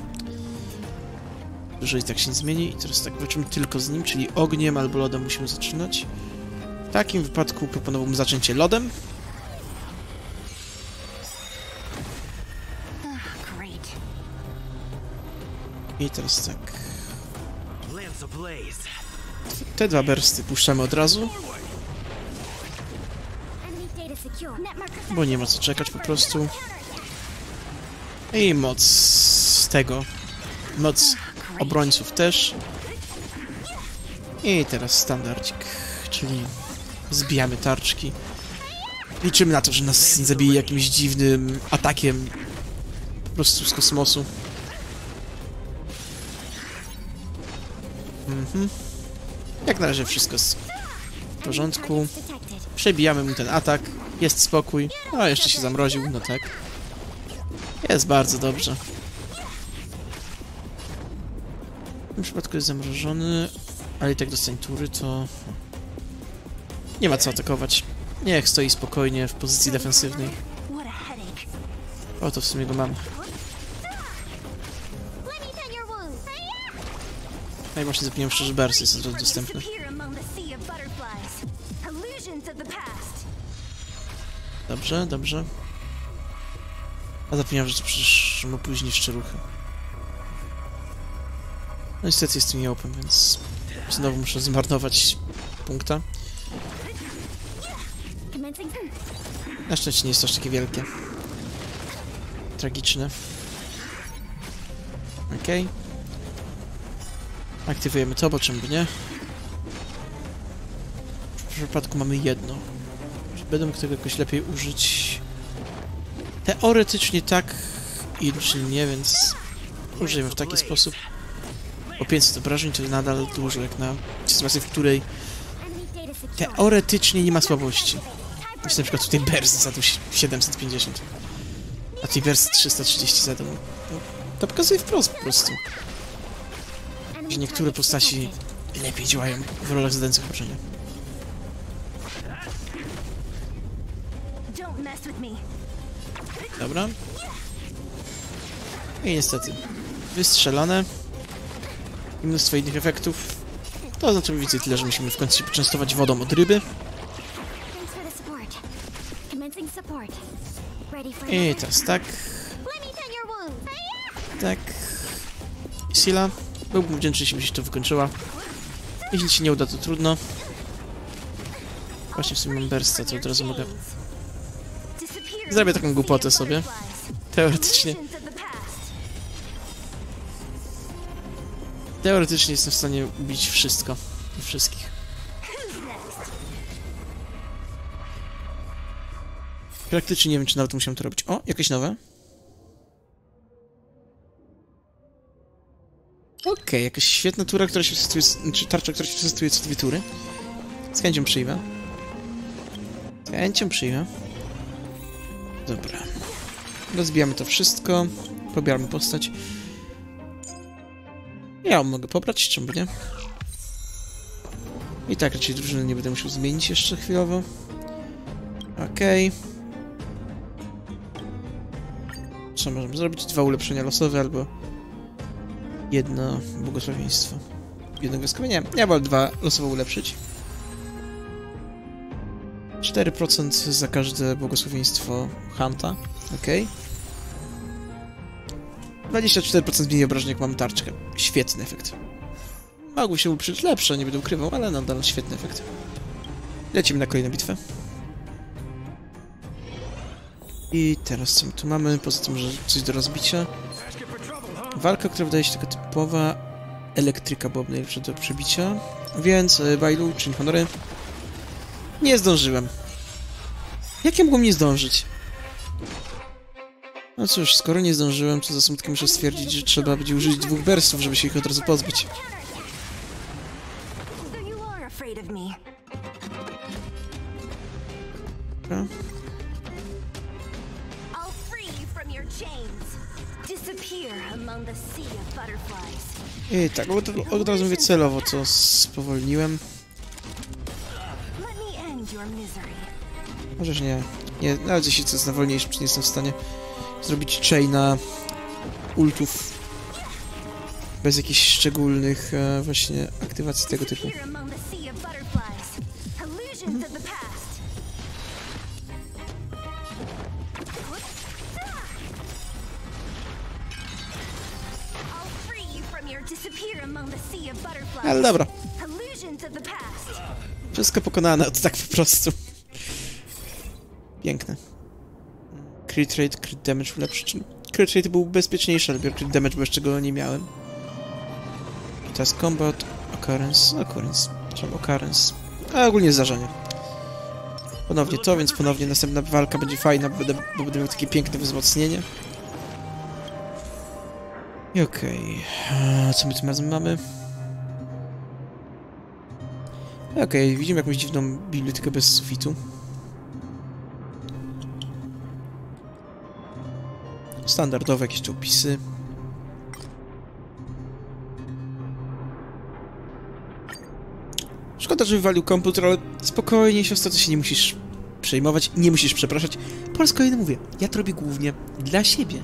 Speaker 2: dużo i tak się nie zmieni. I teraz tak, walczymy tylko z nim, czyli ogniem albo lodem musimy zaczynać. W takim wypadku proponowałbym zaczęcie lodem. I teraz tak, te dwa bursty puszczamy od razu, bo nie ma co czekać po prostu. I moc z tego, moc obrońców też. I teraz standardzik, czyli zbijamy tarczki. Liczymy na to, że nas zabije jakimś dziwnym atakiem po prostu z kosmosu. Mhm. Jak na razie wszystko jest w porządku. Przebijamy mu ten atak. Jest spokój. O, jeszcze się zamroził, no tak. Jest bardzo dobrze. W tym przypadku jest zamrożony, ale i tak dostań tury, to... Nie ma co atakować. Niech stoi spokojnie w pozycji defensywnej.
Speaker 3: What a headache.
Speaker 2: O, to w sumie go mam. No i właśnie zapomniałem szczerze, Bers jest
Speaker 3: me
Speaker 2: dostępny. Dobrze, dobrze. A zapomniałem, że to przecież ma później jeszcze ruchy. No niestety jestem jełopem, więc znowu muszę zmarnować punkta. Na szczęście nie jest to aż takie wielkie. Tragiczne. Okej. Aktywujemy to, bo czym by nie. W przypadku mamy jedno. Czy będę mógł tego jakoś lepiej użyć? Teoretycznie tak, inaczej nie, więc użyjemy w taki sposób. O 500 obrażeń to nadal dużo, jak na sytuację, w której teoretycznie nie ma słabości. Jeśli na przykład tutaj Burst się 750, a tutaj Burst 330 zadał. No, to pokazuje wprost po prostu, że niektóre postaci lepiej działają w rolach zadających obrażenia. Dobra. I niestety, wystrzelone. I mnóstwo innych efektów. To oznacza mniej więcej tyle, że musimy w końcu się poczęstować wodą od ryby. I teraz tak, tak. Sila. Byłbym wdzięczny, jeśli by się to wykończyła. Jeśli się nie uda, to trudno. Właśnie w sumie mam bursta, to od razu mogę... Zrobię taką głupotę sobie. Teoretycznie. Teoretycznie jestem w stanie ubić wszystko. Wszystkich. Praktycznie nie wiem, czy nawet musiałem to robić. O, jakieś nowe. Okej, jakaś świetna tura, która się testuje, czy tarcza, która się testuje co dwie tury. Z chęcią przyjmę. Z chęcią przyjmę. Dobra. Rozbijamy to wszystko. Pobieramy postać. Ja mogę pobrać, czemu nie? I tak raczej drużyny nie będę musiał zmienić jeszcze chwilowo. Okej. Co możemy zrobić? Dwa ulepszenia losowe albo jedno błogosławieństwo. Gwiazdkowe? Nie, ja wolę dwa losowo ulepszyć. 4% za każde błogosławieństwo Hunta. Okej. 24% mniej obrażeń jak mam tarczkę. Świetny efekt. Mogły się uprzeć lepsze, nie będę ukrywał, ale nadal świetny efekt. Lecimy na kolejną bitwę. I teraz co my tu mamy? Poza tym, że coś do rozbicia. Walka, która wydaje się taka typowa. Elektryka byłaby najlepsza do przebicia. Więc e, Bailu, czyń honory. Nie zdążyłem. Jak ja mogłem nie zdążyć? No cóż, skoro nie zdążyłem, to za smutkiem muszę stwierdzić, że trzeba będzie użyć dwóch burstów, żeby się ich od razu pozbyć. Dobra. I tak, od, od razu mówię celowo, co spowolniłem. Możesz nie. Nie, nawet jeśli to jest na wolniejszy, nie jestem w stanie zrobić chaina ultów bez jakichś szczególnych e, właśnie aktywacji tego typu. Pokonane, to tak po prostu. Piękne. Crit rate, crit damage lepszy, czy... Crit rate był bezpieczniejszy, ale crit damage, bo jeszcze go nie miałem. I teraz combat, occurrence, occurrence, czemu occurrence? A ogólnie zdarzenie. Ponownie to, więc ponownie następna walka będzie fajna, bo będę, bo będę miał takie piękne wzmocnienie. I okej, eee, co my tym razem mamy? Okej, widzimy jakąś dziwną bibliotekę bez sufitu. Standardowe jakieś tu opisy. Szkoda, że wywalił komputer, ale spokojnie, siostra, to się nie musisz przejmować, nie musisz przepraszać. Po raz mówię, ja to robię głównie dla siebie.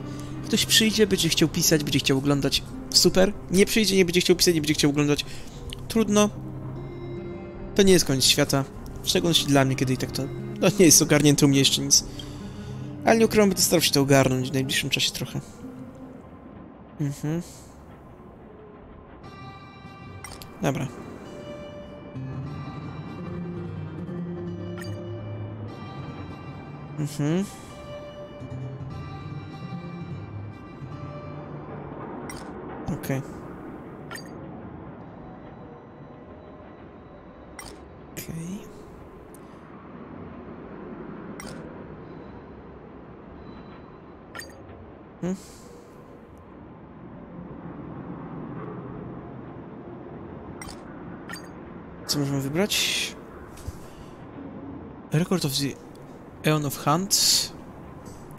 Speaker 2: Ktoś przyjdzie, będzie chciał pisać, będzie chciał oglądać, super. Nie przyjdzie, nie będzie chciał pisać, nie będzie chciał oglądać, trudno. To nie jest koniec świata. W szczególności dla mnie, kiedy i tak to no, nie jest ogarnięte u mnie jeszcze nic. Ale nie ukrywam, będę starał się to ogarnąć w najbliższym czasie trochę. Mhm. Dobra. Mhm. Okej. Okej. Hmm. Co możemy wybrać? Record of the Eon of Hunt.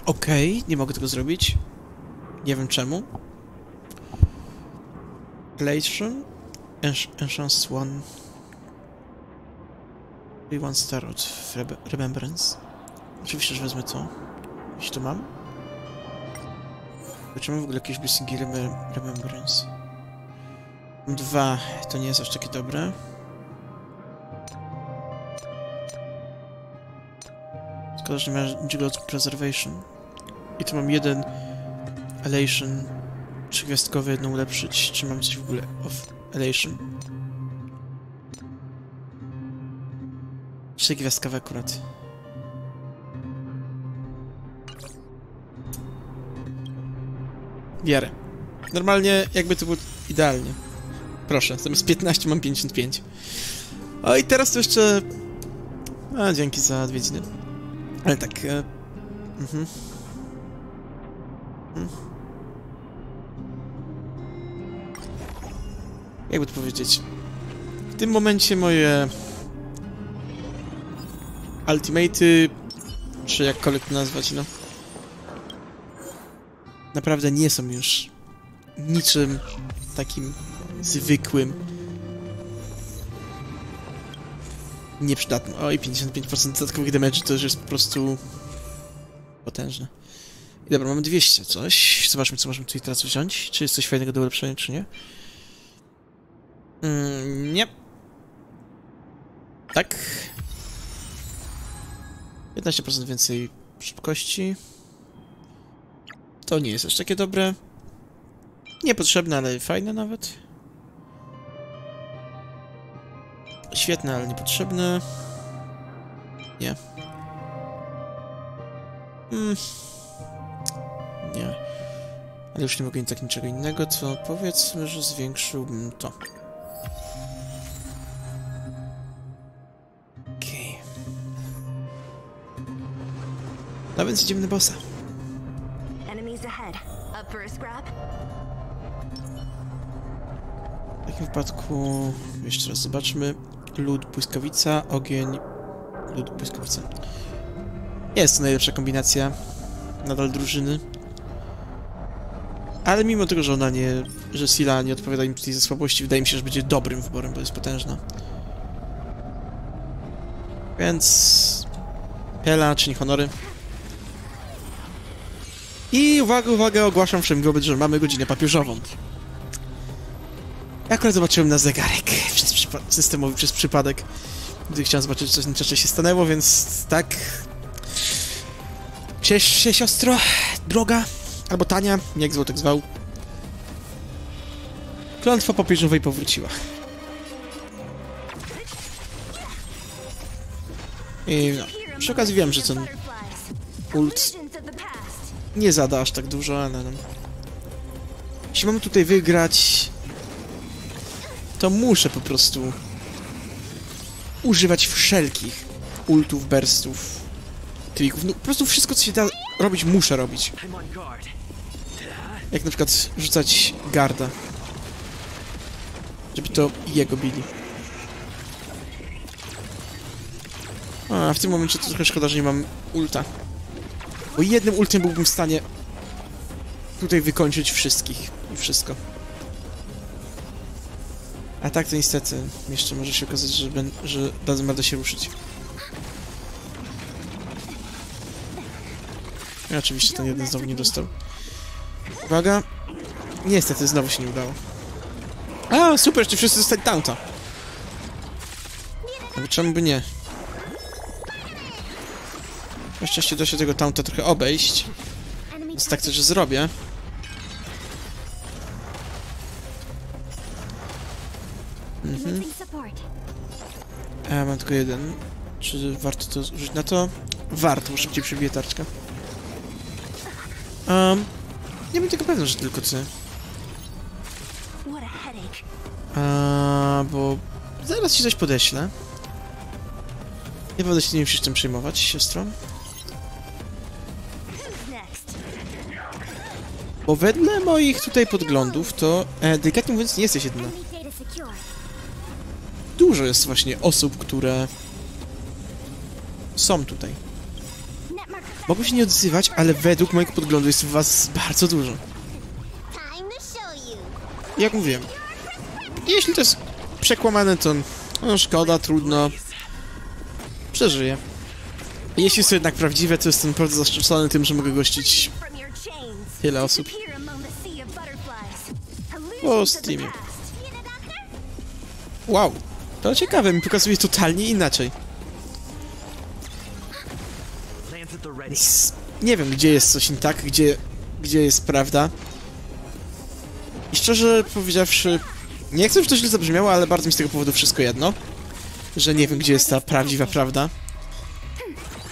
Speaker 2: Okej, nie mogę tego zrobić. Nie wiem czemu. Relation. Ench- Enchance One. I One Star of Rebe- Remembrance. Oczywiście, że wezmę to. Jeśli to mam. Zobaczymy w ogóle jakieś Blessing Remem- Remembrance. Dwa, to nie jest aż takie dobre. Szkoda, że nie ma Jiggle Preservation. I tu mam jeden Elation trzygwiazdkowy, jedną ulepszyć. Czy mam coś w ogóle of Elation? Trzygwiazdkowe akurat. Wiarę. Normalnie jakby to było idealnie. Proszę, zamiast 15 mam 55. O i teraz to jeszcze... A, dzięki za odwiedziny. Ale tak... E... Mhm. Mhm. Jakby to powiedzieć... W tym momencie moje... Ultimaty... Czy jakkolwiek to nazwać, no... naprawdę nie są już niczym takim zwykłym. Nieprzydatnym. Oj, 55% dodatkowych damage to już jest po prostu potężne. I dobra, mamy 200 coś. Zobaczmy, co możemy tutaj teraz wziąć. Czy jest coś fajnego do ulepszenia, czy nie? Mm, nie. Tak. 15% więcej szybkości. To nie jest aż takie dobre. Niepotrzebne, ale fajne nawet. Świetne, ale niepotrzebne. Nie. Mm. Nie. Ale już nie mogę nic tak niczego innego, to powiedzmy, że zwiększyłbym to. No więc idziemy na bossa. W takim wypadku jeszcze raz zobaczmy. Lód, błyskawica, ogień, lód, błyskawica. Jest to najlepsza kombinacja nadal drużyny. Ale mimo tego, że ona nie, że Sila nie odpowiada im tutaj za słabości, wydaje mi się, że będzie dobrym wyborem, bo jest potężna. Więc... Pela, czyni honory. I uwaga, uwaga, ogłaszam wszem wobec, że mamy godzinę papieżową. Ja akurat zobaczyłem na zegarek przez systemowy przez przypadek, gdy chciałem zobaczyć, co tym czasie się stanęło, więc tak. Ciesz się, siostro, droga, albo tania, jak złotek zwał. Klątwa papieżowej powróciła. I no, przy okazji wiem, że ten ult nie zada aż tak dużo, ale no. Jeśli mamy tutaj wygrać, to muszę po prostu używać wszelkich ultów, burstów, trików. No po prostu wszystko, co się da robić, muszę robić. Jak na przykład rzucać garda. Żeby to jego bili. A, w tym momencie to trochę szkoda, że nie mam ulta. Bo jednym ultem byłbym w stanie tutaj wykończyć wszystkich i wszystko. A tak to niestety jeszcze może się okazać, że, ben, że dadzą się ruszyć. I oczywiście ten jeden znowu nie dostał. Uwaga. Niestety znowu się nie udało. A, super, czy wszyscy dostali taunta. No, czemu by nie? Na szczęście da się tego taunta trochę obejść. Więc tak też zrobię. A ja mam tylko jeden. Czy warto to użyć na to? Warto, bo szybciej przebije tarczkę. Um, nie wiem tylko pewny, że tylko ty.
Speaker 3: A.
Speaker 2: A, bo zaraz ci coś podeślę. Nie będę się nie musisz tym przejmować, siostro. Bo wedle moich tutaj podglądów, to e, delikatnie mówiąc nie jesteś jedyna. Dużo jest właśnie osób, które są tutaj. Mogą się nie odzywać, ale według moich podglądów jest was bardzo dużo. Jak mówiłem, jeśli to jest przekłamane, to no szkoda, trudno. Przeżyję. Jeśli jest to jednak prawdziwe, to jestem naprawdę zaszczycony tym, że mogę gościć Tyle osób. O, Steamie. Wow, to ciekawe, mi pokazuje totalnie inaczej. Więc nie wiem, gdzie jest coś nie tak, gdzie, gdzie jest prawda. I szczerze powiedziawszy, nie chcę, żeby to źle zabrzmiało, ale bardzo mi z tego powodu wszystko jedno. Że nie wiem, gdzie jest ta prawdziwa prawda.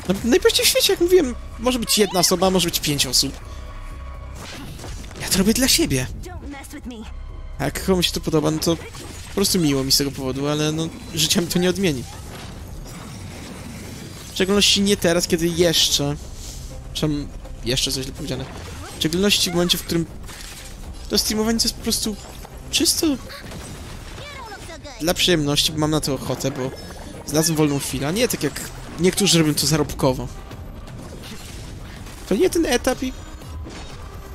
Speaker 2: No, najprościej w świecie, jak mówiłem, może być jedna osoba, może być pięć osób. Ja to robię dla siebie. A jak komuś się to podoba, no to po prostu miło mi z tego powodu, ale no, życia mi to nie odmieni. W szczególności nie teraz, kiedy jeszcze... Czym jeszcze coś źle powiedziane. W szczególności w momencie, w którym to streamowanie to jest po prostu czysto dla przyjemności, bo mam na to ochotę, bo znalazłem wolną chwilę, a nie tak jak niektórzy robią to zarobkowo. To nie ten etap i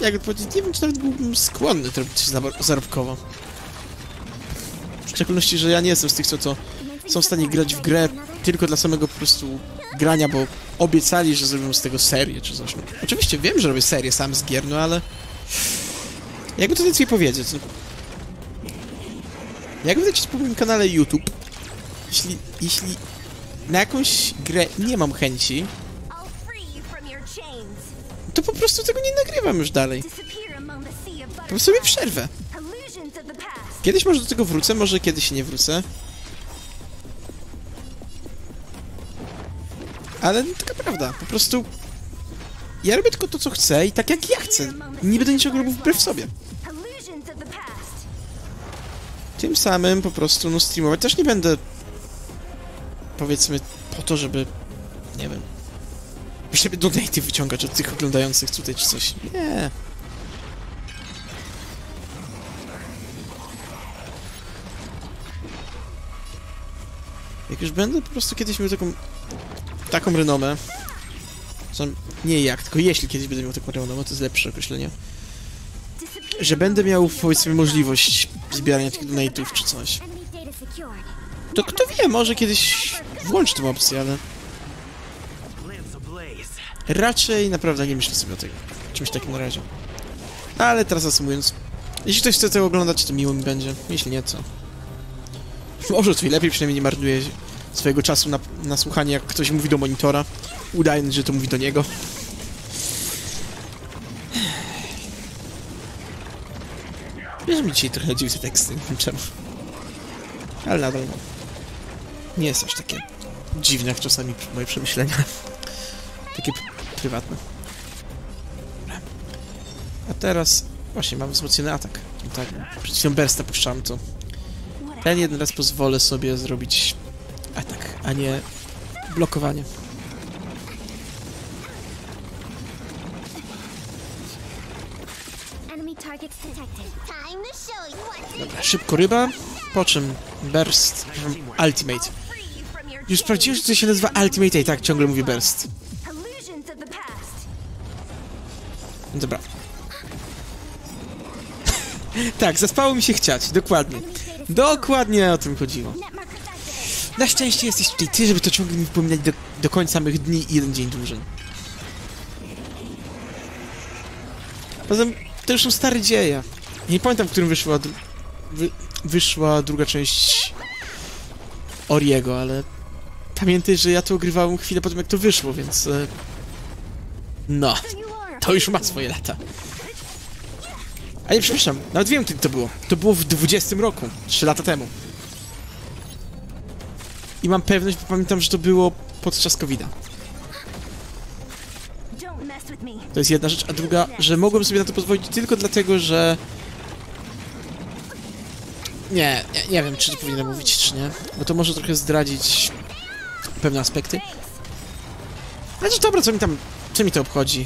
Speaker 2: jakby powiedzieć, nie wiem, czy nawet byłbym skłonny robić coś zar- zarobkowo. W szczególności, że ja nie jestem z tych, co to są w stanie grać w grę tylko dla samego po prostu grania, bo obiecali, że zrobią z tego serię czy coś. No, oczywiście wiem, że robię serię sam z gier, no ale... Jakby to więcej powiedzieć, no. Jakby dać po moim kanale YouTube, jeśli, jeśli na jakąś grę nie mam chęci, po prostu tego nie nagrywam już dalej. Po sobie przerwę. Kiedyś może do tego wrócę, może kiedyś nie wrócę. Ale no, taka prawda, po prostu... Ja robię tylko to, co chcę i tak jak ja chcę. Nie będę niczego robił wbrew sobie. Tym samym po prostu, no, streamować też nie będę... Powiedzmy, po to, żeby... Nie wiem... Żeby donaty wyciągać od tych oglądających tutaj czy coś. Nie. Jak już będę po prostu kiedyś miał taką... Taką renomę... Nie jak, tylko jeśli kiedyś będę miał taką renomę, to jest lepsze określenie. Że będę miał, powiedzmy, możliwość zbierania tych donate'ów czy coś. To kto wie, może kiedyś włącz tę opcję, ale. Raczej naprawdę nie myślę sobie o tego. Czymś takim na razie. Ale teraz zasumując, jeśli ktoś chce tego oglądać, to miło mi będzie. Jeśli nie, co? Może to lepiej, przynajmniej nie marnuje swojego czasu na, na słuchanie, jak ktoś mówi do monitora, udając, że to mówi do niego. Wiesz, mi dzisiaj trochę dziwi te teksty, nie wiem czemu. Ale nadal nie jest aż takie dziwne jak czasami moje przemyślenia. Takie p- prywatne. Dobra. A teraz właśnie mam wzmocniony atak. Tak, przed chwilą Bersta puszczałem to. Ten jeden raz pozwolę sobie zrobić atak, a nie blokowanie. Dobra, szybko ryba, po czym burst, ultimate. Już sprawdziłem, że to się nazywa ultimate, i tak ciągle mówię burst. Dobra. tak, zaspało mi się chciać, dokładnie. Dokładnie o tym chodziło. Na szczęście jesteś tutaj ty, żeby to ciągle mi wypominać do, do końca mych dni i jeden dzień dłużej. Poza tym, to już są stare dzieje. Nie pamiętam, w którym wyszła, dru- wy, wyszła druga część Oriego, ale pamiętaj, że ja to ogrywałem chwilę po tym, jak to wyszło, więc... E, no. To już ma swoje lata. A nie, przepraszam, nawet wiem, kiedy to było. To było w 20 roku, 3 lata temu. I mam pewność, bo pamiętam, że to było podczas covid -a. To jest jedna rzecz, a druga, że mogłem sobie na to pozwolić tylko dlatego, że... Nie, nie, nie wiem, czy to powinienem mówić, czy nie, bo to może trochę zdradzić pewne aspekty. Ale to dobra, co mi tam, co mi to obchodzi?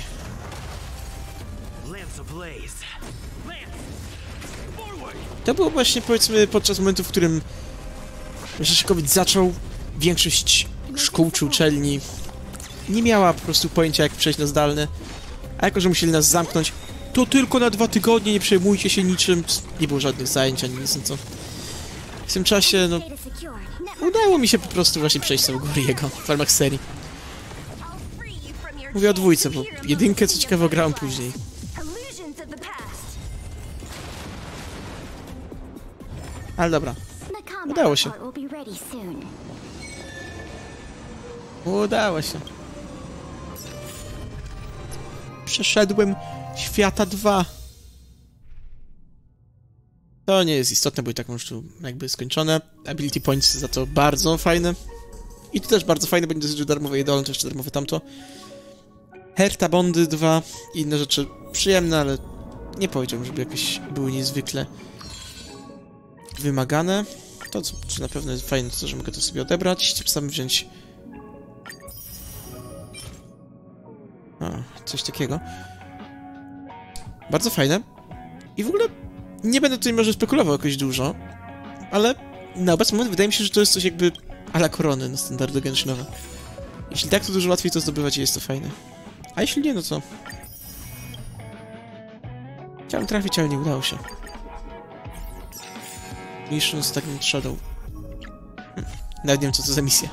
Speaker 2: To było właśnie, powiedzmy, podczas momentu, w którym Rzeszkowic zaczął, większość szkół czy uczelni nie miała po prostu pojęcia, jak przejść na zdalne, a jako, że musieli nas zamknąć, to tylko na dwa tygodnie, nie przejmujcie się niczym, nie było żadnych zajęć ani nic, no co. W tym czasie, no, udało mi się po prostu właśnie przejść jego w ramach serii. Mówię o dwójce, bo jedynkę, co ciekawe, grałem później. Ale dobra, Udało się. Udało się. Przeszedłem świata 2. To nie jest istotne, bo i tak już tu jakby skończone. Ability points za to bardzo fajne. I to też bardzo fajne, będzie dosyć darmowe jedolne, to jeszcze darmowe tamto. Herta Bondy 2 i inne rzeczy przyjemne, ale nie powiedziałbym, żeby jakieś były niezwykle wymagane. To, co na pewno jest fajne, to że mogę to sobie odebrać, sam wziąć A, coś takiego. Bardzo fajne. I w ogóle nie będę tutaj może spekulował jakoś dużo, ale na obecny moment wydaje mi się, że to jest coś jakby a la korony na standardy Genshinowe. Jeśli tak, to dużo łatwiej to zdobywać i jest to fajne. A jeśli nie, no to... Chciałem trafić, ale nie udało się. Mission Stagnant Shadow. Hm. Nawet nie wiem, co to za misja.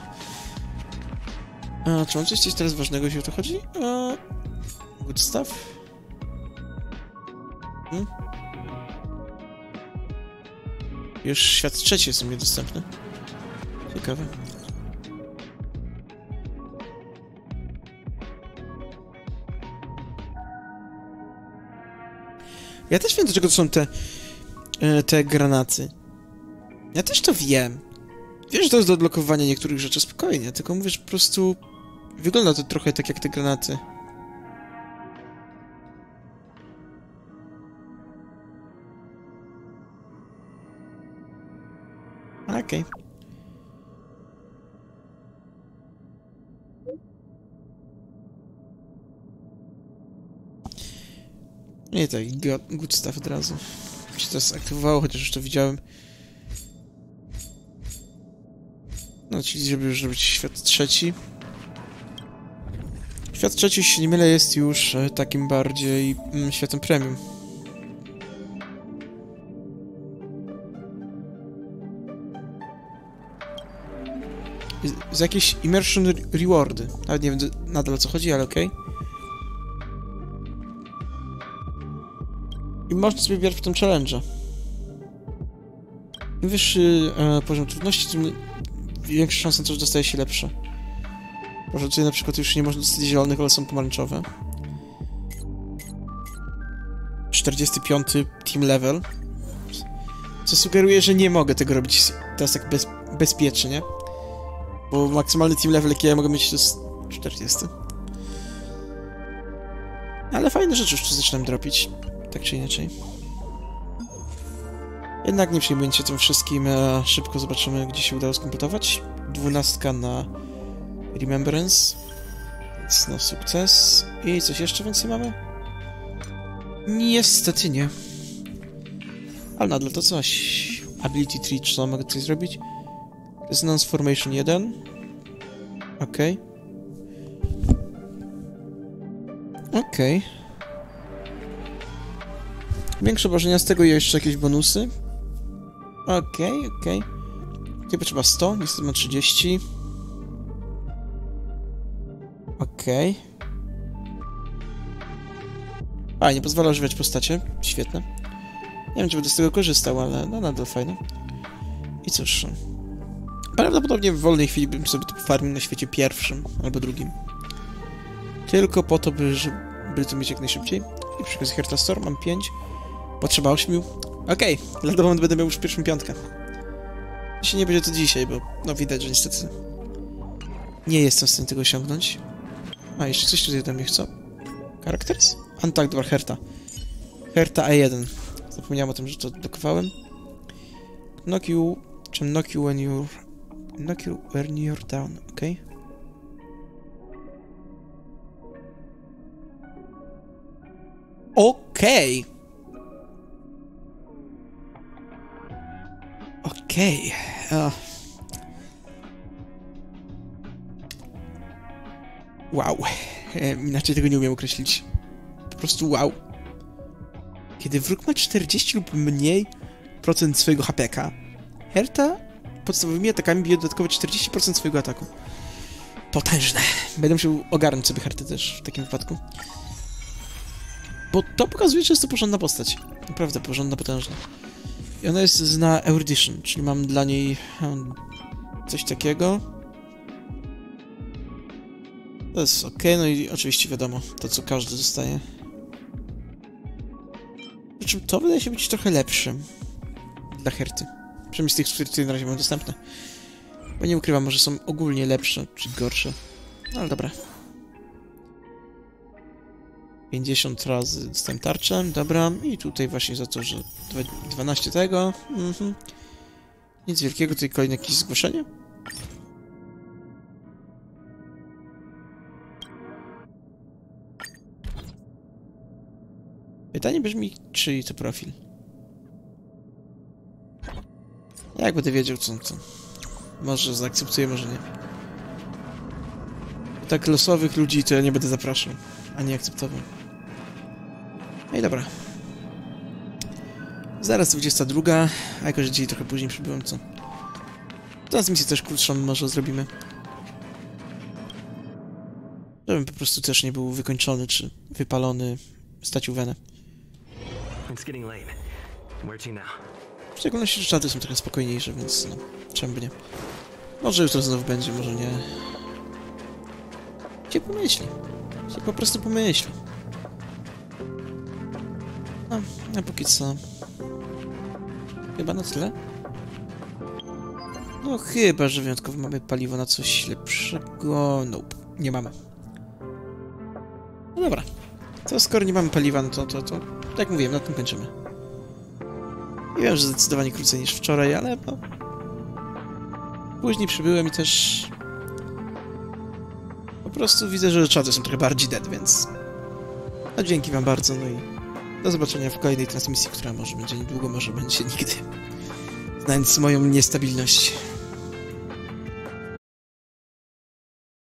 Speaker 2: A, czy mam coś coś teraz ważnego, jeśli o to chodzi? A, good stuff. Hmm? Już świat trzeci jest u mnie dostępny. Ciekawe. Ja też wiem, do czego to są te, e, te granaty. Ja też to wiem. Wiesz, że to jest do odblokowania niektórych rzeczy spokojnie, tylko mówię, że po prostu wygląda to trochę tak jak te granaty. Okej. Nie tak, go- good stuff od razu. Się to zaktywowało, chociaż już to widziałem. No, czyli żeby już zrobić świat trzeci. Świat trzeci, jeśli nie mylę, jest już e, takim bardziej mm, światem premium. Z, z jakieś immersion re- rewardy. Nawet nie wiem nadal o co chodzi, ale okej. I można sobie wybierać potem challenge. Im wyższy e, poziom trudności, tym na to, że dostaje się lepsze. Może tutaj na przykład już nie można dostać zielonych, ale są pomarańczowe. 45 team level. Co sugeruje, że nie mogę tego robić teraz tak bez, bezpiecznie. Bo maksymalny team level, jaki ja mogę mieć, to jest 40. Ale fajne rzeczy już tu zaczynam dropić. Tak czy inaczej. Jednak nie przejmujcie tym wszystkim. e, Szybko zobaczymy, gdzie się udało skompletować. Dwunastka na Remembrance. Więc no sukces. I coś jeszcze więcej mamy? Niestety nie. Ale nadal to coś. Ability Tree, czy mogę tutaj zrobić? Resonance Formation 1. Okej. Okej. Większe obrażenia z tego i jeszcze jakieś bonusy. Okej, okej. Tutaj potrzeba 100, niestety ma 30. Okej. A, nie pozwala używać postacie. Świetne. Nie wiem, czy będę z tego korzystał, ale no nadal fajne. I cóż. Prawdopodobnie w wolnej chwili bym sobie to pofarmił na świecie pierwszym albo drugim. Tylko po to, by, żeby to mieć jak najszybciej. I przy okazji Herta Storm mam 5. Potrzeba 8. Okej, lada moment będę miał już pierwszą piątkę. Jeśli nie będzie to dzisiaj, bo no widać, że niestety nie jestem w stanie tego osiągnąć. A, jeszcze coś tutaj ode mnie chcą. Characters? Antak, dobra, Herta. Herta A1. Zapomniałem o tym, że to odblokowałem. Knock you... Czym knock you when you're... Knock you when you're down, okej? Okej! Okej. a. Wow. Em, Inaczej tego nie umiem określić. Po prostu wow. Kiedy wróg ma 40 lub mniej procent swojego HPK, Herta podstawowymi atakami bije dodatkowo 40% swojego ataku. Potężne. Będę musiał ogarnąć sobie Hertę też w takim wypadku. Bo to pokazuje, że jest to porządna postać. Naprawdę porządna, potężna. I ona jest na Erudition, czyli mam dla niej hmm, coś takiego. To jest ok, no i oczywiście wiadomo, to co każdy dostaje. Przy czym to wydaje się być trochę lepszym dla Herty. Przynajmniej z tych, które na razie mam dostępne. Bo nie ukrywam, może są ogólnie lepsze, czy gorsze. No ale dobra. 50 razy dostałem tarczę, dobra. I tutaj właśnie za to, że dwa- 12 tego. Mhm. Nic wielkiego, tutaj kolejne jakieś zgłoszenie. Pytanie brzmi, czyj to profil? Jak będę wiedział, co to? Może zaakceptuję, może nie. Tak losowych ludzi to ja nie będę zapraszał, ani akceptował. No i dobra. Zaraz 22, a jako, że dzisiaj trochę później przybyłem, co? Teraz misję też krótszą może zrobimy. Żebym po prostu też nie był wykończony czy wypalony stać wenę. W szczególności, że czaty są trochę spokojniejsze, więc no, czemu by nie. Może jutro znowu będzie, może nie. Się pomyśli. Się po prostu pomyśli. No, a póki co... Chyba na tyle. No chyba, że wyjątkowo mamy paliwo na coś lepszego. Nope, nie mamy. No dobra. To skoro nie mamy paliwa, no to, to, to tak jak mówiłem, na tym kończymy. I wiem, że zdecydowanie krócej niż wczoraj, ale no... Później przybyłem i też... Po prostu widzę, że czaty są trochę bardziej dead, więc... No dzięki wam bardzo, no i... Do zobaczenia w kolejnej transmisji, która może będzie niedługo, może będzie nigdy. Znając moją niestabilność.